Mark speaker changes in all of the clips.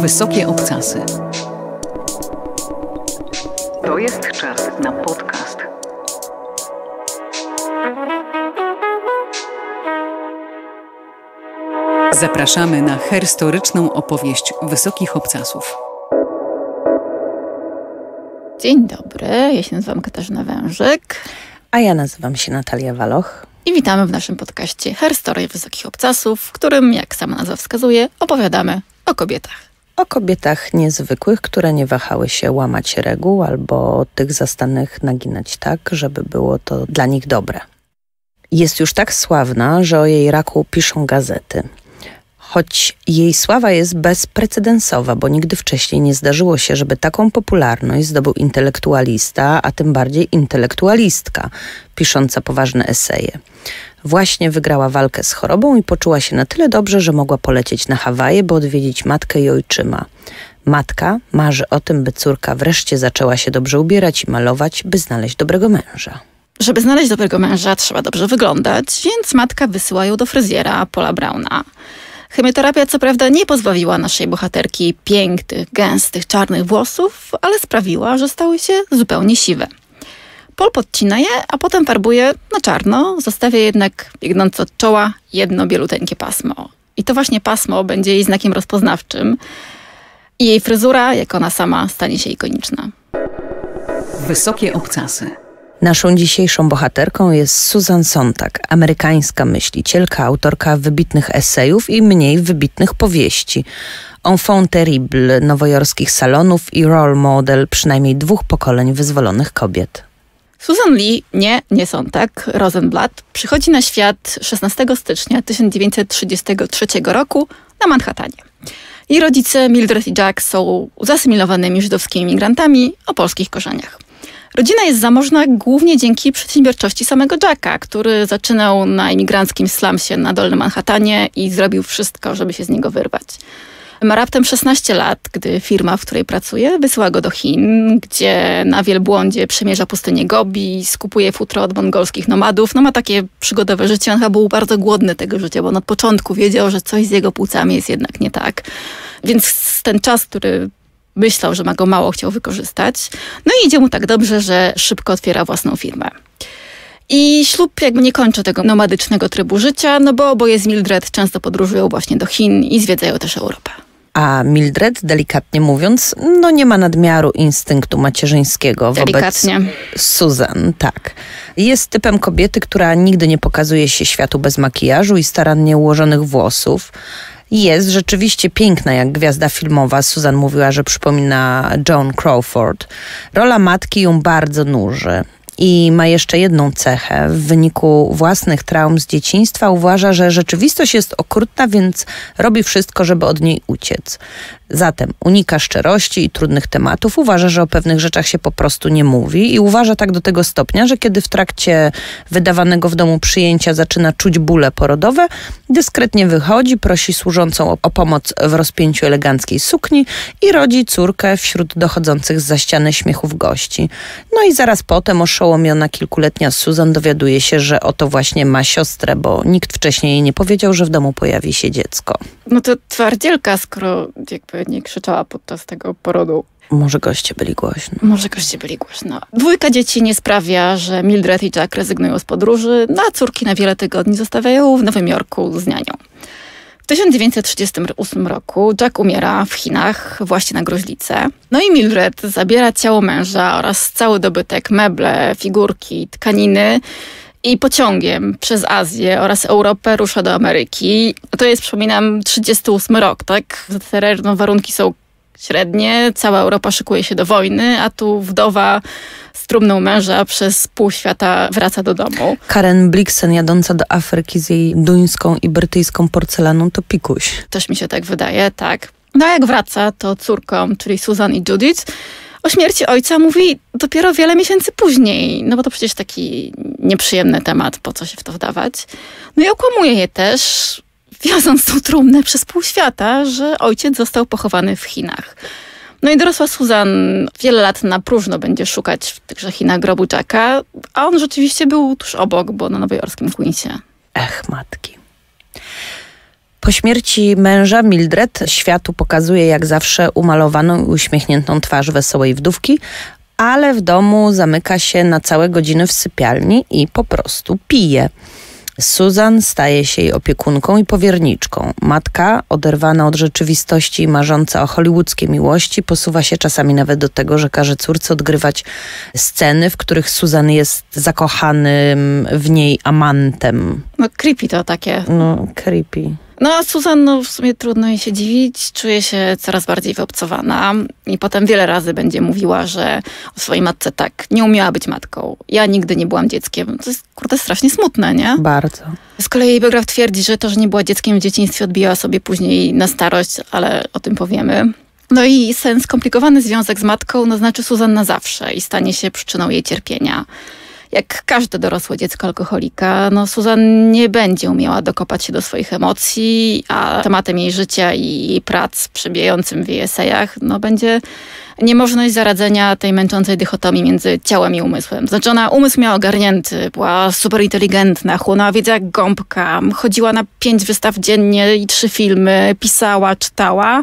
Speaker 1: Wysokie obcasy. To jest czas na podcast. Zapraszamy na herstoryczną opowieść Wysokich Obcasów.
Speaker 2: Dzień dobry, ja się nazywam Katarzyna Wężyk.
Speaker 3: A ja nazywam się Natalia Waloch.
Speaker 2: I witamy w naszym podcaście Herstory Wysokich Obcasów, w którym, jak sama nazwa wskazuje, opowiadamy o kobietach.
Speaker 3: O kobietach niezwykłych, które nie wahały się łamać reguł albo tych zastanych naginać tak, żeby było to dla nich dobre. Jest już tak sławna, że o jej raku piszą gazety. Choć jej sława jest bezprecedensowa, bo nigdy wcześniej nie zdarzyło się, żeby taką popularność zdobył intelektualista, a tym bardziej intelektualistka, pisząca poważne eseje. Właśnie wygrała walkę z chorobą i poczuła się na tyle dobrze, że mogła polecieć na Hawaje, by odwiedzić matkę i ojczyma. Matka marzy o tym, by córka wreszcie zaczęła się dobrze ubierać i malować, by znaleźć dobrego męża.
Speaker 2: Żeby znaleźć dobrego męża, trzeba dobrze wyglądać, więc matka wysyła ją do fryzjera Paula Brauna. Chemioterapia co prawda nie pozbawiła naszej bohaterki pięknych, gęstych, czarnych włosów, ale sprawiła, że stały się zupełnie siwe. Pol podcina je, a potem farbuje na czarno, zostawia jednak, biegnąc od czoła, jedno bieluteńkie pasmo. I to właśnie pasmo będzie jej znakiem rozpoznawczym. I jej fryzura, jak ona sama, stanie się ikoniczna.
Speaker 1: Wysokie obcasy.
Speaker 3: Naszą dzisiejszą bohaterką jest Susan Sontag, amerykańska myślicielka, autorka wybitnych esejów i mniej wybitnych powieści. Enfant terrible nowojorskich salonów i role model przynajmniej dwóch pokoleń wyzwolonych kobiet.
Speaker 2: Susan Lee, nie, nie Sontag, Rosenblatt, przychodzi na świat 16 stycznia 1933 roku na Manhattanie. Jej rodzice Mildred i Jack są zasymilowanymi żydowskimi migrantami o polskich korzeniach. Rodzina jest zamożna głównie dzięki przedsiębiorczości samego Jacka, który zaczynał na imigranckim slumsie na Dolnym Manhattanie i zrobił wszystko, żeby się z niego wyrwać. Ma raptem 16 lat, gdy firma, w której pracuje, wysyła go do Chin, gdzie na wielbłądzie przemierza pustynię Gobi, skupuje futro od mongolskich nomadów. No ma takie przygodowe życie. On chyba był bardzo głodny tego życia, bo on od początku wiedział, że coś z jego płucami jest jednak nie tak. Więc ten czas, który myślał, że ma go mało, chciał wykorzystać. No i idzie mu tak dobrze, że szybko otwiera własną firmę. I ślub jakby nie kończy tego nomadycznego trybu życia, no bo oboje z Mildred często podróżują właśnie do Chin i zwiedzają też Europę.
Speaker 3: A Mildred, delikatnie mówiąc, no nie ma nadmiaru instynktu macierzyńskiego
Speaker 2: delikatnie.
Speaker 3: wobec Susan, tak. Jest typem kobiety, która nigdy nie pokazuje się światu bez makijażu i starannie ułożonych włosów. Jest rzeczywiście piękna jak gwiazda filmowa. Susan mówiła, że przypomina Joan Crawford. Rola matki ją bardzo nuży i ma jeszcze jedną cechę. W wyniku własnych traum z dzieciństwa uważa, że rzeczywistość jest okrutna, więc robi wszystko, żeby od niej uciec. Zatem unika szczerości i trudnych tematów, uważa, że o pewnych rzeczach się po prostu nie mówi i uważa tak do tego stopnia, że kiedy w trakcie wydawanego w domu przyjęcia zaczyna czuć bóle porodowe, dyskretnie wychodzi, prosi służącą o, pomoc w rozpięciu eleganckiej sukni i rodzi córkę wśród dochodzących z za ściany śmiechów gości. No i zaraz potem oszołomiona kilkuletnia Susan dowiaduje się, że oto właśnie ma siostrę, bo nikt wcześniej jej nie powiedział, że w domu pojawi się dziecko.
Speaker 2: No to twardzielka, skoro jakby nie krzyczała podczas tego porodu.
Speaker 3: Może goście byli głośno.
Speaker 2: Może goście byli głośno. Dwójka dzieci nie sprawia, że Mildred i Jack rezygnują z podróży, no a córki na wiele tygodni zostawiają w Nowym Jorku z nianią. W 1938 roku Jack umiera w Chinach, właśnie na gruźlicę. No i Mildred zabiera ciało męża oraz cały dobytek, meble, figurki, tkaniny i pociągiem przez Azję oraz Europę rusza do Ameryki. To jest, przypominam, 38 rok, tak? No, warunki są średnie, cała Europa szykuje się do wojny, a tu wdowa z trumną męża przez pół świata wraca do domu.
Speaker 3: Karen Blixen jadąca do Afryki z jej duńską i brytyjską porcelaną to pikuś.
Speaker 2: Też mi się tak wydaje, tak. No a jak wraca, to córką, czyli Susan i Judith, o śmierci ojca mówi dopiero wiele miesięcy później, no bo to przecież taki nieprzyjemny temat, po co się w to wdawać. No i okłamuje je też, wioząc tą trumnę przez pół świata, że ojciec został pochowany w Chinach. No i dorosła Susan wiele lat na próżno będzie szukać w tychże Chinach grobu Jacka, a on rzeczywiście był tuż obok, bo na nowojorskim Queensie.
Speaker 3: Ech, matki. Po śmierci męża Mildred światu pokazuje jak zawsze umalowaną i uśmiechniętą twarz wesołej wdówki, ale w domu zamyka się na całe godziny w sypialni i po prostu pije. Susan staje się jej opiekunką i powierniczką. Matka, oderwana od rzeczywistości i marząca o hollywoodzkiej miłości, posuwa się czasami nawet do tego, że każe córce odgrywać sceny, w których Susan jest zakochanym w niej amantem.
Speaker 2: No creepy to takie.
Speaker 3: No, creepy.
Speaker 2: No a Susan, no w sumie trudno jej się dziwić, czuje się coraz bardziej wyobcowana i potem wiele razy będzie mówiła, że o swojej matce tak, nie umiała być matką. Ja nigdy nie byłam dzieckiem. To jest kurde strasznie smutne, nie?
Speaker 3: Bardzo.
Speaker 2: Z kolei jej biograf twierdzi, że to, że nie była dzieckiem w dzieciństwie odbijała sobie później na starość, ale o tym powiemy. No i ten skomplikowany związek z matką naznaczy Susan na zawsze i stanie się przyczyną jej cierpienia jak każde dorosłe dziecko alkoholika, no Susan nie będzie umiała dokopać się do swoich emocji, a tematem jej życia i jej prac przebijającym w jej esejach, no będzie niemożność zaradzenia tej męczącej dychotomii między ciałem i umysłem. Znaczy ona umysł miała ogarnięty, była super inteligentna, chłonęła wiedzę jak gąbka, chodziła na pięć wystaw dziennie i trzy filmy, pisała, czytała,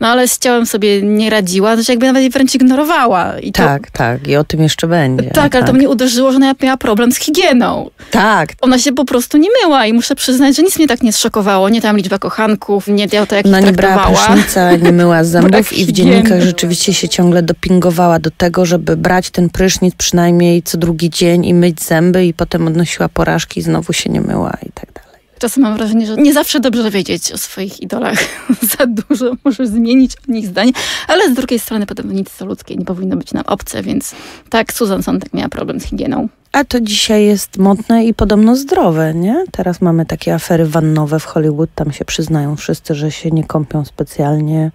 Speaker 2: no ale z ciałem sobie nie radziła, znaczy jakby nawet je wręcz ignorowała.
Speaker 3: I tak, to, tak i o tym jeszcze będzie.
Speaker 2: Tak, tak, ale to mnie uderzyło, że ona miała problem z higieną.
Speaker 3: Tak.
Speaker 2: Ona się po prostu nie myła i muszę przyznać, że nic mnie tak nie zszokowało. Nie tam liczba kochanków, nie to jak
Speaker 3: Ona
Speaker 2: nie
Speaker 3: brała prysznica, nie myła zębów i w dziennikach rzeczywiście się ciągle dopingowała do tego, żeby brać ten prysznic przynajmniej co drugi dzień i myć zęby i potem odnosiła porażki i znowu się nie myła i tak.
Speaker 2: Czasem mam wrażenie, że nie zawsze dobrze wiedzieć o swoich idolach. Za dużo możesz zmienić o nich zdanie, ale z drugiej strony potem nic co ludzkie nie powinno być nam obce, więc tak, Susan Sontag miała problem z higieną.
Speaker 3: A to dzisiaj jest modne i podobno zdrowe, nie? Teraz mamy takie afery wannowe w Hollywood, tam się przyznają wszyscy, że się nie kąpią specjalnie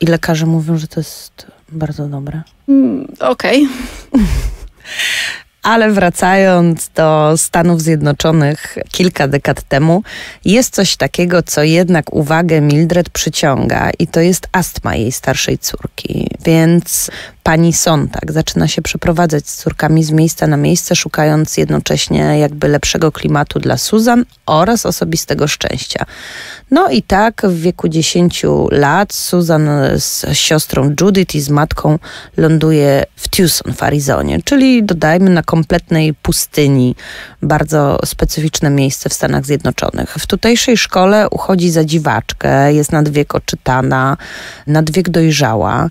Speaker 3: i lekarze mówią, że to jest bardzo dobre.
Speaker 2: Mm, Okej. Okay.
Speaker 3: Ale wracając do Stanów Zjednoczonych kilka dekad temu, jest coś takiego, co jednak uwagę Mildred przyciąga i to jest astma jej starszej córki. Więc pani Sontag zaczyna się przeprowadzać z córkami z miejsca na miejsce, szukając jednocześnie jakby lepszego klimatu dla Susan oraz osobistego szczęścia. No i tak w wieku 10 lat Susan z siostrą Judith i z matką ląduje w Tucson w Arizonie, czyli dodajmy na kompletnej pustyni, bardzo specyficzne miejsce w Stanach Zjednoczonych. W tutejszej szkole uchodzi za dziwaczkę, jest nadwiek oczytana, nadwiek dojrzała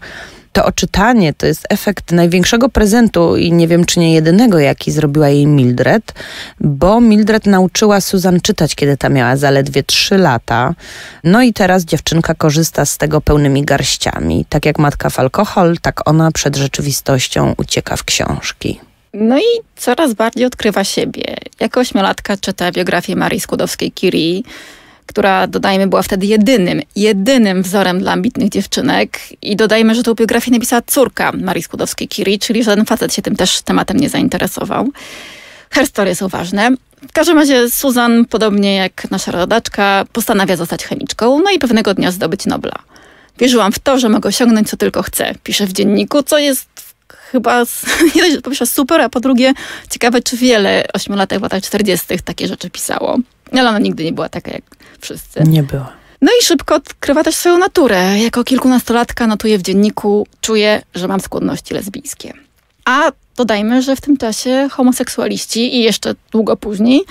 Speaker 3: to oczytanie to jest efekt największego prezentu i nie wiem czy nie jedynego, jaki zrobiła jej Mildred, bo Mildred nauczyła Susan czytać, kiedy ta miała zaledwie 3 lata. No i teraz dziewczynka korzysta z tego pełnymi garściami. Tak jak matka w alkohol, tak ona przed rzeczywistością ucieka w książki.
Speaker 2: No i coraz bardziej odkrywa siebie. Jako ośmiolatka czyta biografię Marii Skłodowskiej-Curie, która, dodajmy, była wtedy jedynym, jedynym wzorem dla ambitnych dziewczynek. I dodajmy, że tę biografię napisała córka Marii Skłodowskiej-Curie, czyli żaden facet się tym też tematem nie zainteresował. Herstorie są ważne. W każdym razie Susan, podobnie jak nasza rodaczka, postanawia zostać chemiczką, no i pewnego dnia zdobyć Nobla. Wierzyłam w to, że mogę osiągnąć co tylko chcę. Pisze w dzienniku, co jest chyba po pierwsze super, a po drugie ciekawe, czy wiele ośmiolatek w latach 40. takie rzeczy pisało. Ale ona nigdy nie była taka jak wszyscy.
Speaker 3: Nie była.
Speaker 2: No i szybko odkrywa też swoją naturę. Jako kilkunastolatka notuje w dzienniku, czuję, że mam skłonności lesbijskie. A dodajmy, że w tym czasie homoseksualiści i jeszcze długo później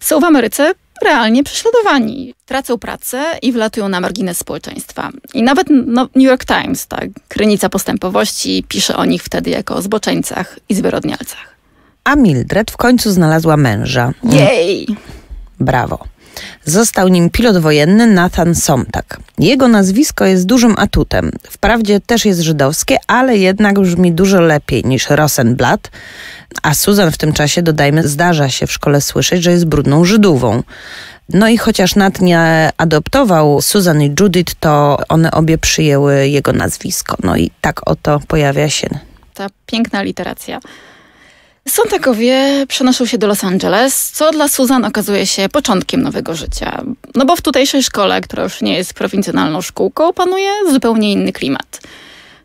Speaker 2: są w Ameryce realnie prześladowani. Tracą pracę i wlatują na margines społeczeństwa. I nawet no, New York Times, tak, krynica postępowości, pisze o nich wtedy jako o zboczeńcach i zwyrodnialcach.
Speaker 3: A Mildred w końcu znalazła męża.
Speaker 2: Jej!
Speaker 3: Brawo. Został nim pilot wojenny Nathan Somtak. Jego nazwisko jest dużym atutem. Wprawdzie też jest żydowskie, ale jednak brzmi dużo lepiej niż Rosenblatt. A Susan w tym czasie, dodajmy, zdarza się w szkole słyszeć, że jest brudną Żydówą. No i chociaż Nat nie adoptował Susan i Judith, to one obie przyjęły jego nazwisko. No i tak oto pojawia się.
Speaker 2: Ta piękna literacja. Sontagowie przenoszą się do Los Angeles, co dla Susan okazuje się początkiem nowego życia. No bo w tutejszej szkole, która już nie jest prowincjonalną szkółką, panuje zupełnie inny klimat.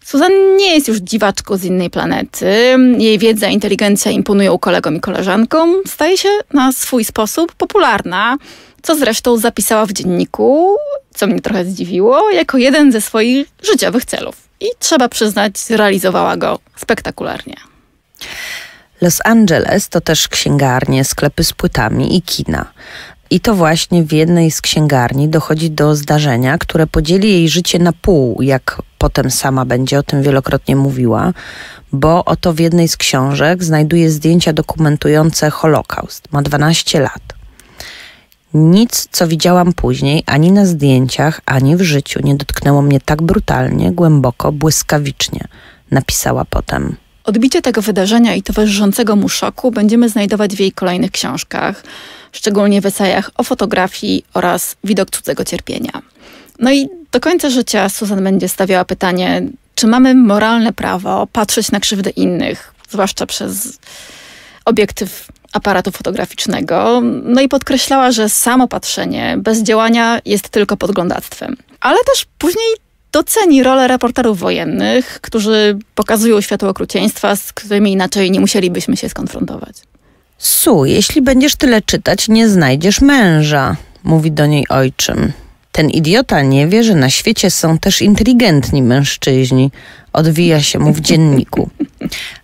Speaker 2: Susan nie jest już dziwaczką z innej planety. Jej wiedza inteligencja imponują kolegom i koleżankom. Staje się na swój sposób popularna. co zresztą zapisała w dzienniku, co mnie trochę zdziwiło, jako jeden ze swoich życiowych celów. I trzeba przyznać, realizowała go spektakularnie.
Speaker 3: Los Angeles to też księgarnie, sklepy z płytami i kina. I to właśnie w jednej z księgarni dochodzi do zdarzenia, które podzieli jej życie na pół, jak potem sama będzie o tym wielokrotnie mówiła, bo oto w jednej z książek znajduje zdjęcia dokumentujące Holokaust. Ma 12 lat. Nic, co widziałam później, ani na zdjęciach, ani w życiu, nie dotknęło mnie tak brutalnie, głęboko, błyskawicznie, napisała potem.
Speaker 2: Odbicie tego wydarzenia i towarzyszącego mu szoku będziemy znajdować w jej kolejnych książkach, szczególnie w esejach o fotografii oraz widok cudzego cierpienia. No i do końca życia Susan będzie stawiała pytanie, czy mamy moralne prawo patrzeć na krzywdę innych, zwłaszcza przez obiektyw aparatu fotograficznego. No i podkreślała, że samo patrzenie bez działania jest tylko podglądactwem. Ale też później doceni rolę reporterów wojennych, którzy pokazują światu okrucieństwa, z którymi inaczej nie musielibyśmy się skonfrontować.
Speaker 3: Su, jeśli będziesz tyle czytać, nie znajdziesz męża, mówi do niej ojczym. Ten idiota nie wie, że na świecie są też inteligentni mężczyźni. Odwija się mu w dzienniku.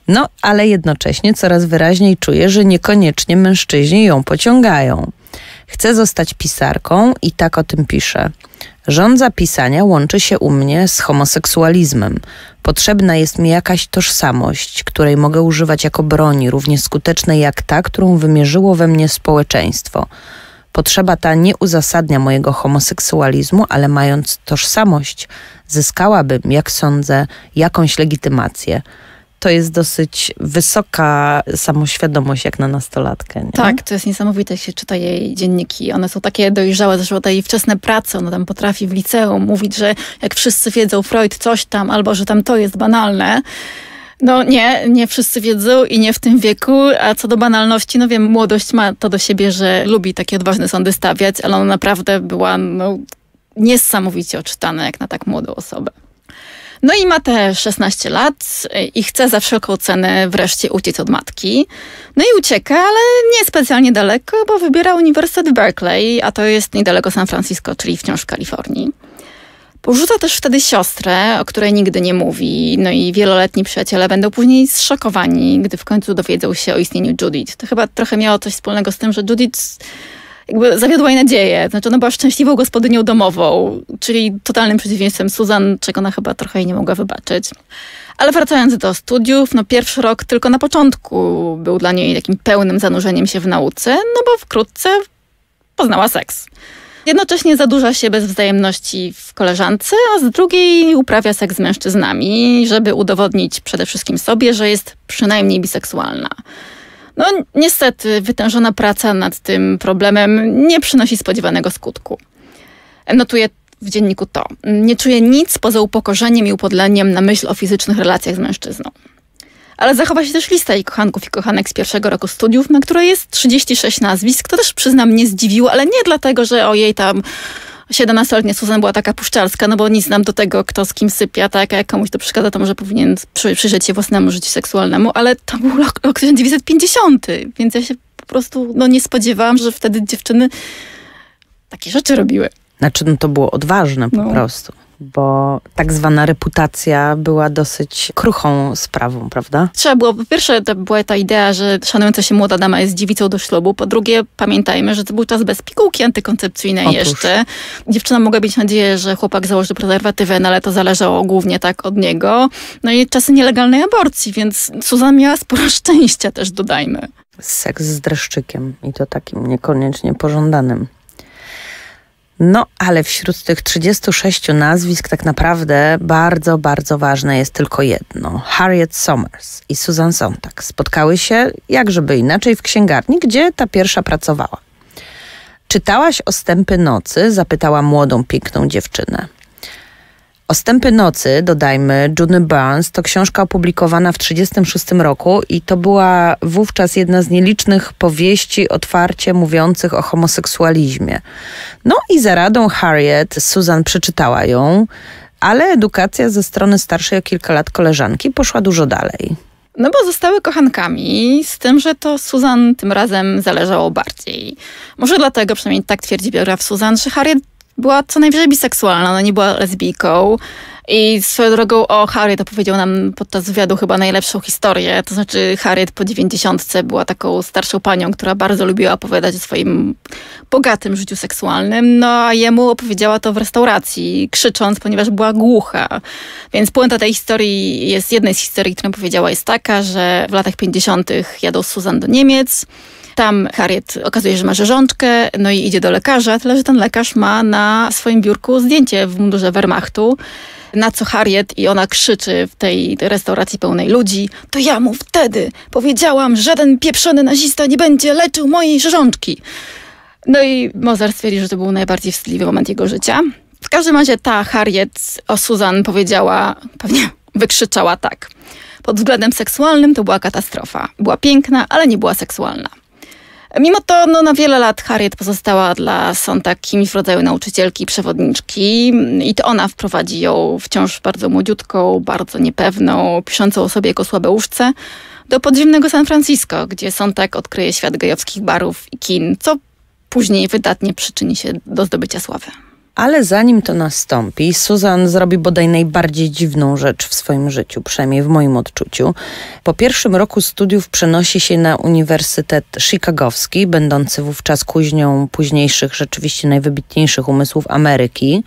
Speaker 3: No, ale jednocześnie coraz wyraźniej czuje, że niekoniecznie mężczyźni ją pociągają. Chce zostać pisarką i tak o tym pisze. Żądza pisania łączy się u mnie z homoseksualizmem. Potrzebna jest mi jakaś tożsamość, której mogę używać jako broni, równie skutecznej jak ta, którą wymierzyło we mnie społeczeństwo. Potrzeba ta nie uzasadnia mojego homoseksualizmu, ale mając tożsamość, zyskałabym, jak sądzę, jakąś legitymację to jest dosyć wysoka samoświadomość jak na nastolatkę. Nie?
Speaker 2: Tak, to jest niesamowite, jak się czyta jej dzienniki. One są takie dojrzałe, zresztą te jej wczesne prace, ona tam potrafi w liceum mówić, że jak wszyscy wiedzą Freud coś tam, albo że tam to jest banalne. No nie, nie wszyscy wiedzą i nie w tym wieku, a co do banalności, no wiem, młodość ma to do siebie, że lubi takie odważne sądy stawiać, ale ona naprawdę była no, niesamowicie oczytana jak na tak młodą osobę. No i ma te 16 lat i chce za wszelką cenę wreszcie uciec od matki. No i ucieka, ale nie specjalnie daleko, bo wybiera Uniwersytet w Berkeley, a to jest niedaleko San Francisco, czyli wciąż w Kalifornii. Porzuca też wtedy siostrę, o której nigdy nie mówi, no i wieloletni przyjaciele będą później zszokowani, gdy w końcu dowiedzą się o istnieniu Judith. To chyba trochę miało coś wspólnego z tym, że Judith jakby zawiodła jej nadzieję. Znaczy ona była szczęśliwą gospodynią domową, czyli totalnym przeciwieństwem Susan, czego ona chyba trochę jej nie mogła wybaczyć. Ale wracając do studiów, no pierwszy rok tylko na początku był dla niej takim pełnym zanurzeniem się w nauce, no bo wkrótce poznała seks. Jednocześnie zadłuża się bez wzajemności w koleżance, a z drugiej uprawia seks z mężczyznami, żeby udowodnić przede wszystkim sobie, że jest przynajmniej biseksualna. No niestety wytężona praca nad tym problemem nie przynosi spodziewanego skutku. Notuję w dzienniku to. Nie czuję nic poza upokorzeniem i upodleniem na myśl o fizycznych relacjach z mężczyzną. Ale zachowa się też lista jej kochanków i kochanek z pierwszego roku studiów, na której jest 36 nazwisk. To też przyznam mnie zdziwiło, ale nie dlatego, że o jej tam 17-letnia Susan była taka puszczalska, no bo nic nam do tego, kto z kim sypia, tak, a jak komuś to przeszkadza, to może powinien przy, przyjrzeć się własnemu życiu seksualnemu, ale to był rok, rok 1950, więc ja się po prostu no, nie spodziewałam, że wtedy dziewczyny takie rzeczy robiły.
Speaker 3: Znaczy, no to było odważne po no. prostu bo tak zwana reputacja była dosyć kruchą sprawą, prawda?
Speaker 2: Trzeba było, po pierwsze, to była ta idea, że szanująca się młoda dama jest dziewicą do ślubu. Po drugie, pamiętajmy, że to był czas bez pigułki antykoncepcyjnej Otóż. jeszcze. Dziewczyna mogła mieć nadzieję, że chłopak założy prezerwatywę, no ale to zależało głównie tak od niego. No i czasy nielegalnej aborcji, więc Suzan miała sporo szczęścia też, dodajmy.
Speaker 3: Seks z dreszczykiem i to takim niekoniecznie pożądanym. No, ale wśród tych 36 nazwisk tak naprawdę bardzo, bardzo ważne jest tylko jedno. Harriet Somers i Susan Sontag spotkały się, jakżeby inaczej, w księgarni, gdzie ta pierwsza pracowała. Czytałaś Ostępy nocy? zapytała młodą, piękną dziewczynę. Ostępy nocy, dodajmy, Judy Barnes, to książka opublikowana w 1936 roku i to była wówczas jedna z nielicznych powieści otwarcie mówiących o homoseksualizmie. No i za radą Harriet Susan przeczytała ją, ale edukacja ze strony starszej o kilka lat koleżanki poszła dużo dalej.
Speaker 2: No bo zostały kochankami, z tym, że to Susan tym razem zależało bardziej. Może dlatego, przynajmniej tak twierdzi biograf Susan, że Harriet była co najwyżej biseksualna, ona nie była lesbijką. I swoją drogą o Harriet opowiedział nam podczas wywiadu chyba najlepszą historię. To znaczy Harriet po dziewięćdziesiątce była taką starszą panią, która bardzo lubiła opowiadać o swoim bogatym życiu seksualnym. No a jemu opowiedziała to w restauracji, krzycząc, ponieważ była głucha. Więc puenta tej historii jest, jednej z historii, którą powiedziała, jest taka, że w latach 50. jadą Susan do Niemiec. Tam Harriet okazuje, że ma rzeżączkę, no i idzie do lekarza, tyle że ten lekarz ma na swoim biurku zdjęcie w mundurze Wehrmachtu. Na co Harriet i ona krzyczy w tej restauracji pełnej ludzi. To ja mu wtedy powiedziałam, że żaden pieprzony nazista nie będzie leczył mojej rzeżączki. No i Mozart stwierdził, że to był najbardziej wstydliwy moment jego życia. W każdym razie ta Harriet o Susan powiedziała, pewnie wykrzyczała tak. Pod względem seksualnym to była katastrofa. Była piękna, ale nie była seksualna. Mimo to no, na wiele lat Harriet pozostała dla Sontag kimś w rodzaju nauczycielki, przewodniczki i to ona wprowadzi ją wciąż bardzo młodziutką, bardzo niepewną, piszącą o sobie jako słabeuszce, do podziemnego San Francisco, gdzie Sontag odkryje świat gejowskich barów i kin, co później wydatnie przyczyni się do zdobycia sławy.
Speaker 3: Ale zanim to nastąpi, Susan zrobi bodaj najbardziej dziwną rzecz w swoim życiu, przynajmniej w moim odczuciu. Po pierwszym roku studiów przenosi się na Uniwersytet Chicagowski, będący wówczas kuźnią późniejszych, rzeczywiście najwybitniejszych umysłów Ameryki.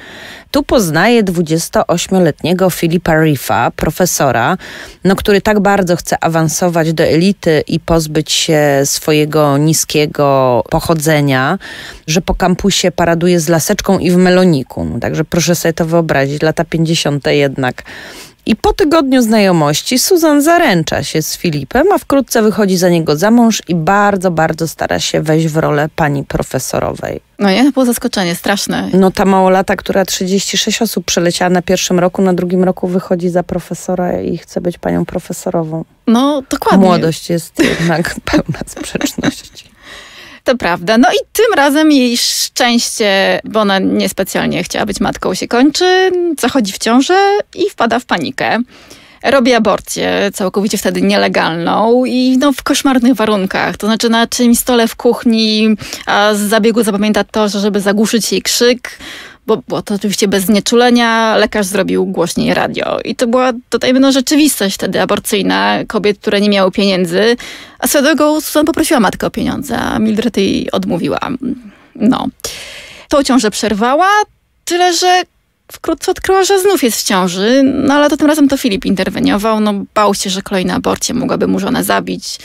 Speaker 3: Tu poznaje 28-letniego Filipa Riffa, profesora, no, który tak bardzo chce awansować do elity i pozbyć się swojego niskiego pochodzenia, że po kampusie paraduje z laseczką i w meloniku. Także proszę sobie to wyobrazić, lata 50. jednak. I po tygodniu znajomości Susan zaręcza się z Filipem, a wkrótce wychodzi za niego za mąż i bardzo, bardzo stara się wejść w rolę pani profesorowej.
Speaker 2: No nie, to było zaskoczenie, straszne.
Speaker 3: No ta małolata, która 36 osób przeleciała na pierwszym roku, na drugim roku wychodzi za profesora i chce być panią profesorową.
Speaker 2: No dokładnie.
Speaker 3: Młodość jest jednak pełna sprzeczności.
Speaker 2: To prawda. No i tym razem jej szczęście, bo ona niespecjalnie chciała być matką, się kończy, zachodzi w ciążę i wpada w panikę. Robi aborcję, całkowicie wtedy nielegalną i no, w koszmarnych warunkach. To znaczy na czymś stole w kuchni, a z zabiegu zapamięta to, że żeby zagłuszyć jej krzyk, bo było to oczywiście bez znieczulenia, lekarz zrobił głośniej radio. I to była tutaj no, rzeczywistość wtedy aborcyjna, kobiet, które nie miały pieniędzy. A swoją drogą Susan poprosiła matkę o pieniądze, a Mildred jej odmówiła. No. Tą ciążę przerwała, tyle że wkrótce odkryła, że znów jest w ciąży, no ale to tym razem to Filip interweniował, no bał się, że kolejna aborcja mogłaby mu żonę zabić,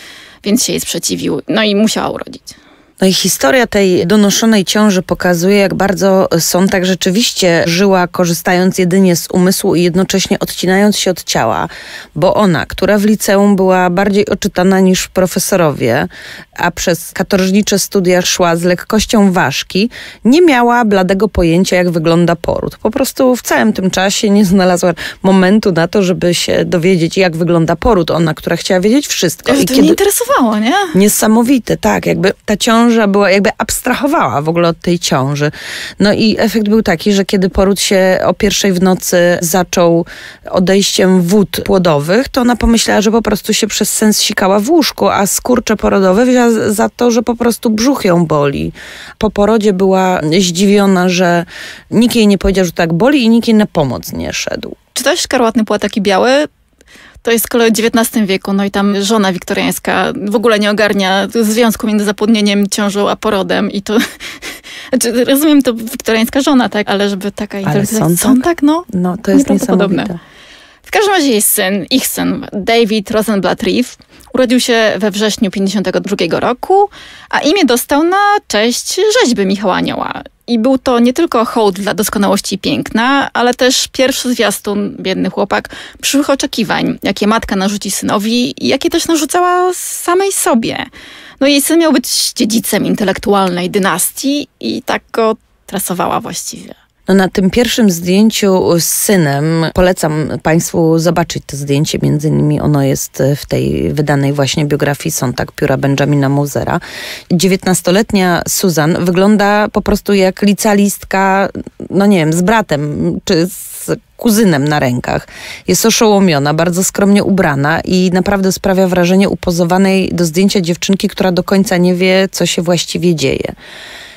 Speaker 2: więc się jej sprzeciwił, no i musiała urodzić.
Speaker 3: No i historia tej donoszonej ciąży pokazuje, jak bardzo Sontag rzeczywiście żyła korzystając jedynie z umysłu i jednocześnie odcinając się od ciała, bo ona, która w liceum była bardziej oczytana niż profesorowie, a przez katorżnicze studia szła z lekkością ważki, nie miała bladego pojęcia, jak wygląda poród. Po prostu w całym tym czasie nie znalazła momentu na to, żeby się dowiedzieć, jak wygląda poród. Ona, która chciała wiedzieć wszystko.
Speaker 2: I to kiedy... nie interesowało, nie?
Speaker 3: Niesamowite, tak. Jakby ta ciąża była, jakby abstrahowała w ogóle od tej ciąży. No i efekt był taki, że kiedy poród się o pierwszej w nocy zaczął odejściem wód płodowych, to ona pomyślała, że po prostu się przez sens sikała w łóżku, a skurcze porodowe wzięła za to, że po prostu brzuch ją boli. Po porodzie była zdziwiona, że nikt jej nie powiedział, że tak boli i nikt jej na pomoc nie szedł.
Speaker 2: Czy też szkarłatny płataki biały? To jest z kolei XIX wieku, no i tam żona wiktoriańska w ogóle nie ogarnia związku między zapłodnieniem, ciążą a porodem i to... Znaczy, rozumiem, to wiktoriańska żona, tak, ale żeby taka
Speaker 3: interpretacja... Są tak?
Speaker 2: No,
Speaker 3: no to jest niesamowite.
Speaker 2: W każdym razie jest syn, ich syn, David Rosenblatt Reeve, urodził się we wrześniu 52 roku, a imię dostał na cześć rzeźby Michała Anioła. I był to nie tylko hołd dla doskonałości piękna, ale też pierwszy zwiastun, biedny chłopak, przyszłych oczekiwań, jakie matka narzuci synowi i jakie też narzucała samej sobie. No jej syn miał być dziedzicem intelektualnej dynastii i tak go trasowała właściwie.
Speaker 3: No na tym pierwszym zdjęciu z synem polecam Państwu zobaczyć to zdjęcie. Między innymi ono jest w tej wydanej właśnie biografii Sontag pióra Benjamina Musera. Dziewiętnastoletnia Susan wygląda po prostu jak licealistka, no nie wiem, z bratem, czy z kuzynem na rękach. Jest oszołomiona, bardzo skromnie ubrana i naprawdę sprawia wrażenie upozowanej do zdjęcia dziewczynki, która do końca nie wie, co się właściwie dzieje.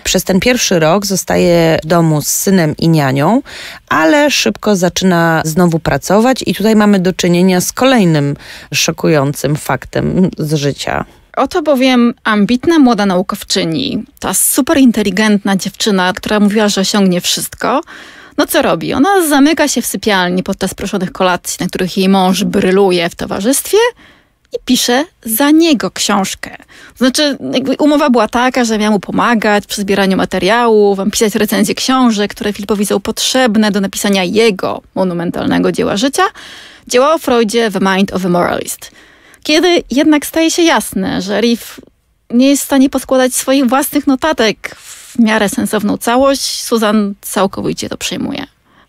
Speaker 3: Przez ten pierwszy rok zostaje w domu z synem i nianią, ale szybko zaczyna znowu pracować i tutaj mamy do czynienia z kolejnym szokującym faktem z życia.
Speaker 2: Oto bowiem ambitna młoda naukowczyni, ta super inteligentna dziewczyna, która mówiła, że osiągnie wszystko, no co robi? Ona zamyka się w sypialni podczas proszonych kolacji, na których jej mąż bryluje w towarzystwie i pisze za niego książkę. Znaczy, umowa była taka, że miał mu pomagać przy zbieraniu materiałów, pisać recenzje książek, które Filipowi są potrzebne do napisania jego monumentalnego dzieła życia. Dzieła o Freudzie The Mind of a Moralist. Kiedy jednak staje się jasne, że Riff nie jest w stanie poskładać swoich własnych notatek w miarę sensowną całość, Susan całkowicie to przejmuje.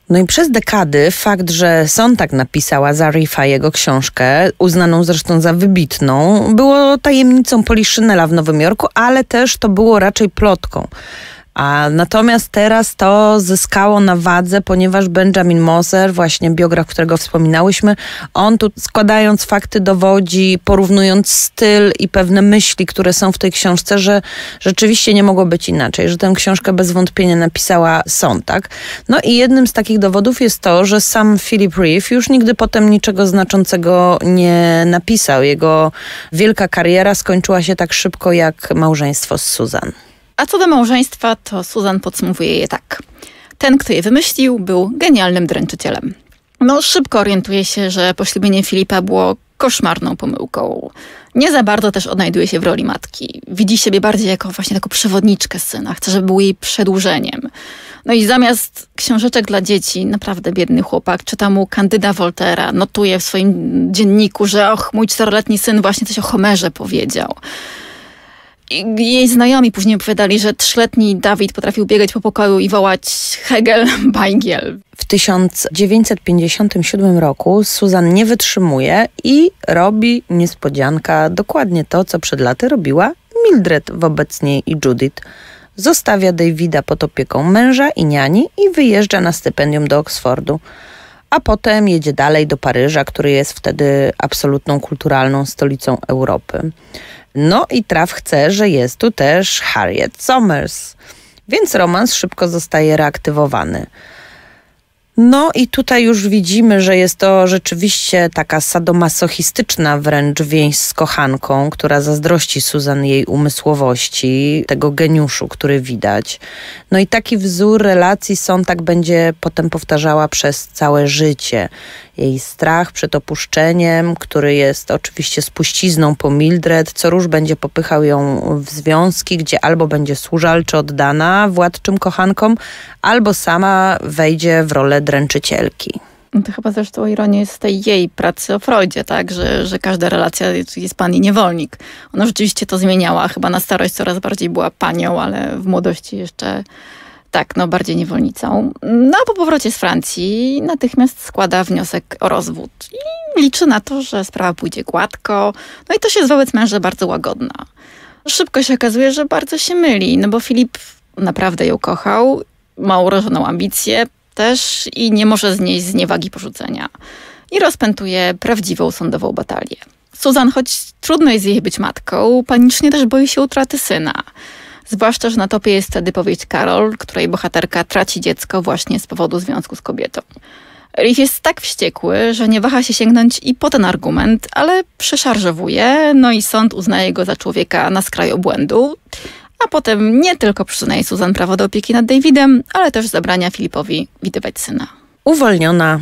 Speaker 3: No i przez dekady fakt, że Sontag napisała za Riffa jego książkę, uznaną zresztą za wybitną, było tajemnicą Poliszynela w Nowym Jorku, ale też to było raczej plotką. A natomiast teraz to zyskało na wadze, ponieważ Benjamin Moser, właśnie biograf, którego wspominałyśmy, on tu składając fakty dowodzi, porównując styl i pewne myśli, które są w tej książce, że rzeczywiście nie mogło być inaczej, że tę książkę bez wątpienia napisała Sontag. No i jednym z takich dowodów jest to, że sam Philip Reeve już nigdy potem niczego znaczącego nie napisał. Jego wielka kariera skończyła się tak szybko jak małżeństwo z Susan.
Speaker 2: A co do małżeństwa, to Susan podsumowuje je tak. Ten, kto je wymyślił, był genialnym dręczycielem. No, szybko orientuje się, że poślubienie Filipa było koszmarną pomyłką. Nie za bardzo też odnajduje się w roli matki. Widzi siebie bardziej jako właśnie taką przewodniczkę syna. Chce, żeby był jej przedłużeniem. No i zamiast książeczek dla dzieci, naprawdę biedny chłopak, czyta mu Kandyda Voltera, notuje w swoim dzienniku, że och, mój czteroletni syn właśnie coś o Homerze powiedział jej znajomi później opowiadali, że trzyletni Dawid potrafił biegać po pokoju i wołać Hegel, Bajgiel.
Speaker 3: W 1957 roku Susan nie wytrzymuje i robi niespodzianka dokładnie to, co przed laty robiła Mildred wobec niej i Judith. Zostawia Davida pod opieką męża i niani i wyjeżdża na stypendium do Oksfordu a potem jedzie dalej do Paryża, który jest wtedy absolutną kulturalną stolicą Europy. No i Traf chce, że jest tu też Harriet Somers, więc romans szybko zostaje reaktywowany. No i tutaj już widzimy, że jest to rzeczywiście taka sadomasochistyczna wręcz więź z kochanką, która zazdrości Susan jej umysłowości, tego geniuszu, który widać. No i taki wzór relacji są tak będzie potem powtarzała przez całe życie. Jej strach przed opuszczeniem, który jest oczywiście spuścizną po Mildred, co róż będzie popychał ją w związki, gdzie albo będzie służalczo oddana władczym kochankom, albo sama wejdzie w rolę dręczycielki.
Speaker 2: No to chyba zresztą ironia jest tej jej pracy o Freudzie, tak? Że, że każda relacja jest pan i niewolnik. Ona rzeczywiście to zmieniała. Chyba na starość coraz bardziej była panią, ale w młodości jeszcze tak, no bardziej niewolnicą. No a po powrocie z Francji natychmiast składa wniosek o rozwód i liczy na to, że sprawa pójdzie gładko. No i to się wobec męża bardzo łagodna. Szybko się okazuje, że bardzo się myli, no bo Filip naprawdę ją kochał, ma urożoną ambicję też i nie może z niej z niewagi porzucenia. I rozpętuje prawdziwą sądową batalię. Susan, choć trudno jest jej być matką, panicznie też boi się utraty syna. Zwłaszcza, że na topie jest wtedy powieść Karol, której bohaterka traci dziecko właśnie z powodu związku z kobietą. Riff jest tak wściekły, że nie waha się sięgnąć i po ten argument, ale przeszarżowuje, no i sąd uznaje go za człowieka na skraju błędu, a potem nie tylko przyznaje Susan prawo do opieki nad Davidem, ale też zabrania Filipowi widywać syna.
Speaker 3: Uwolniona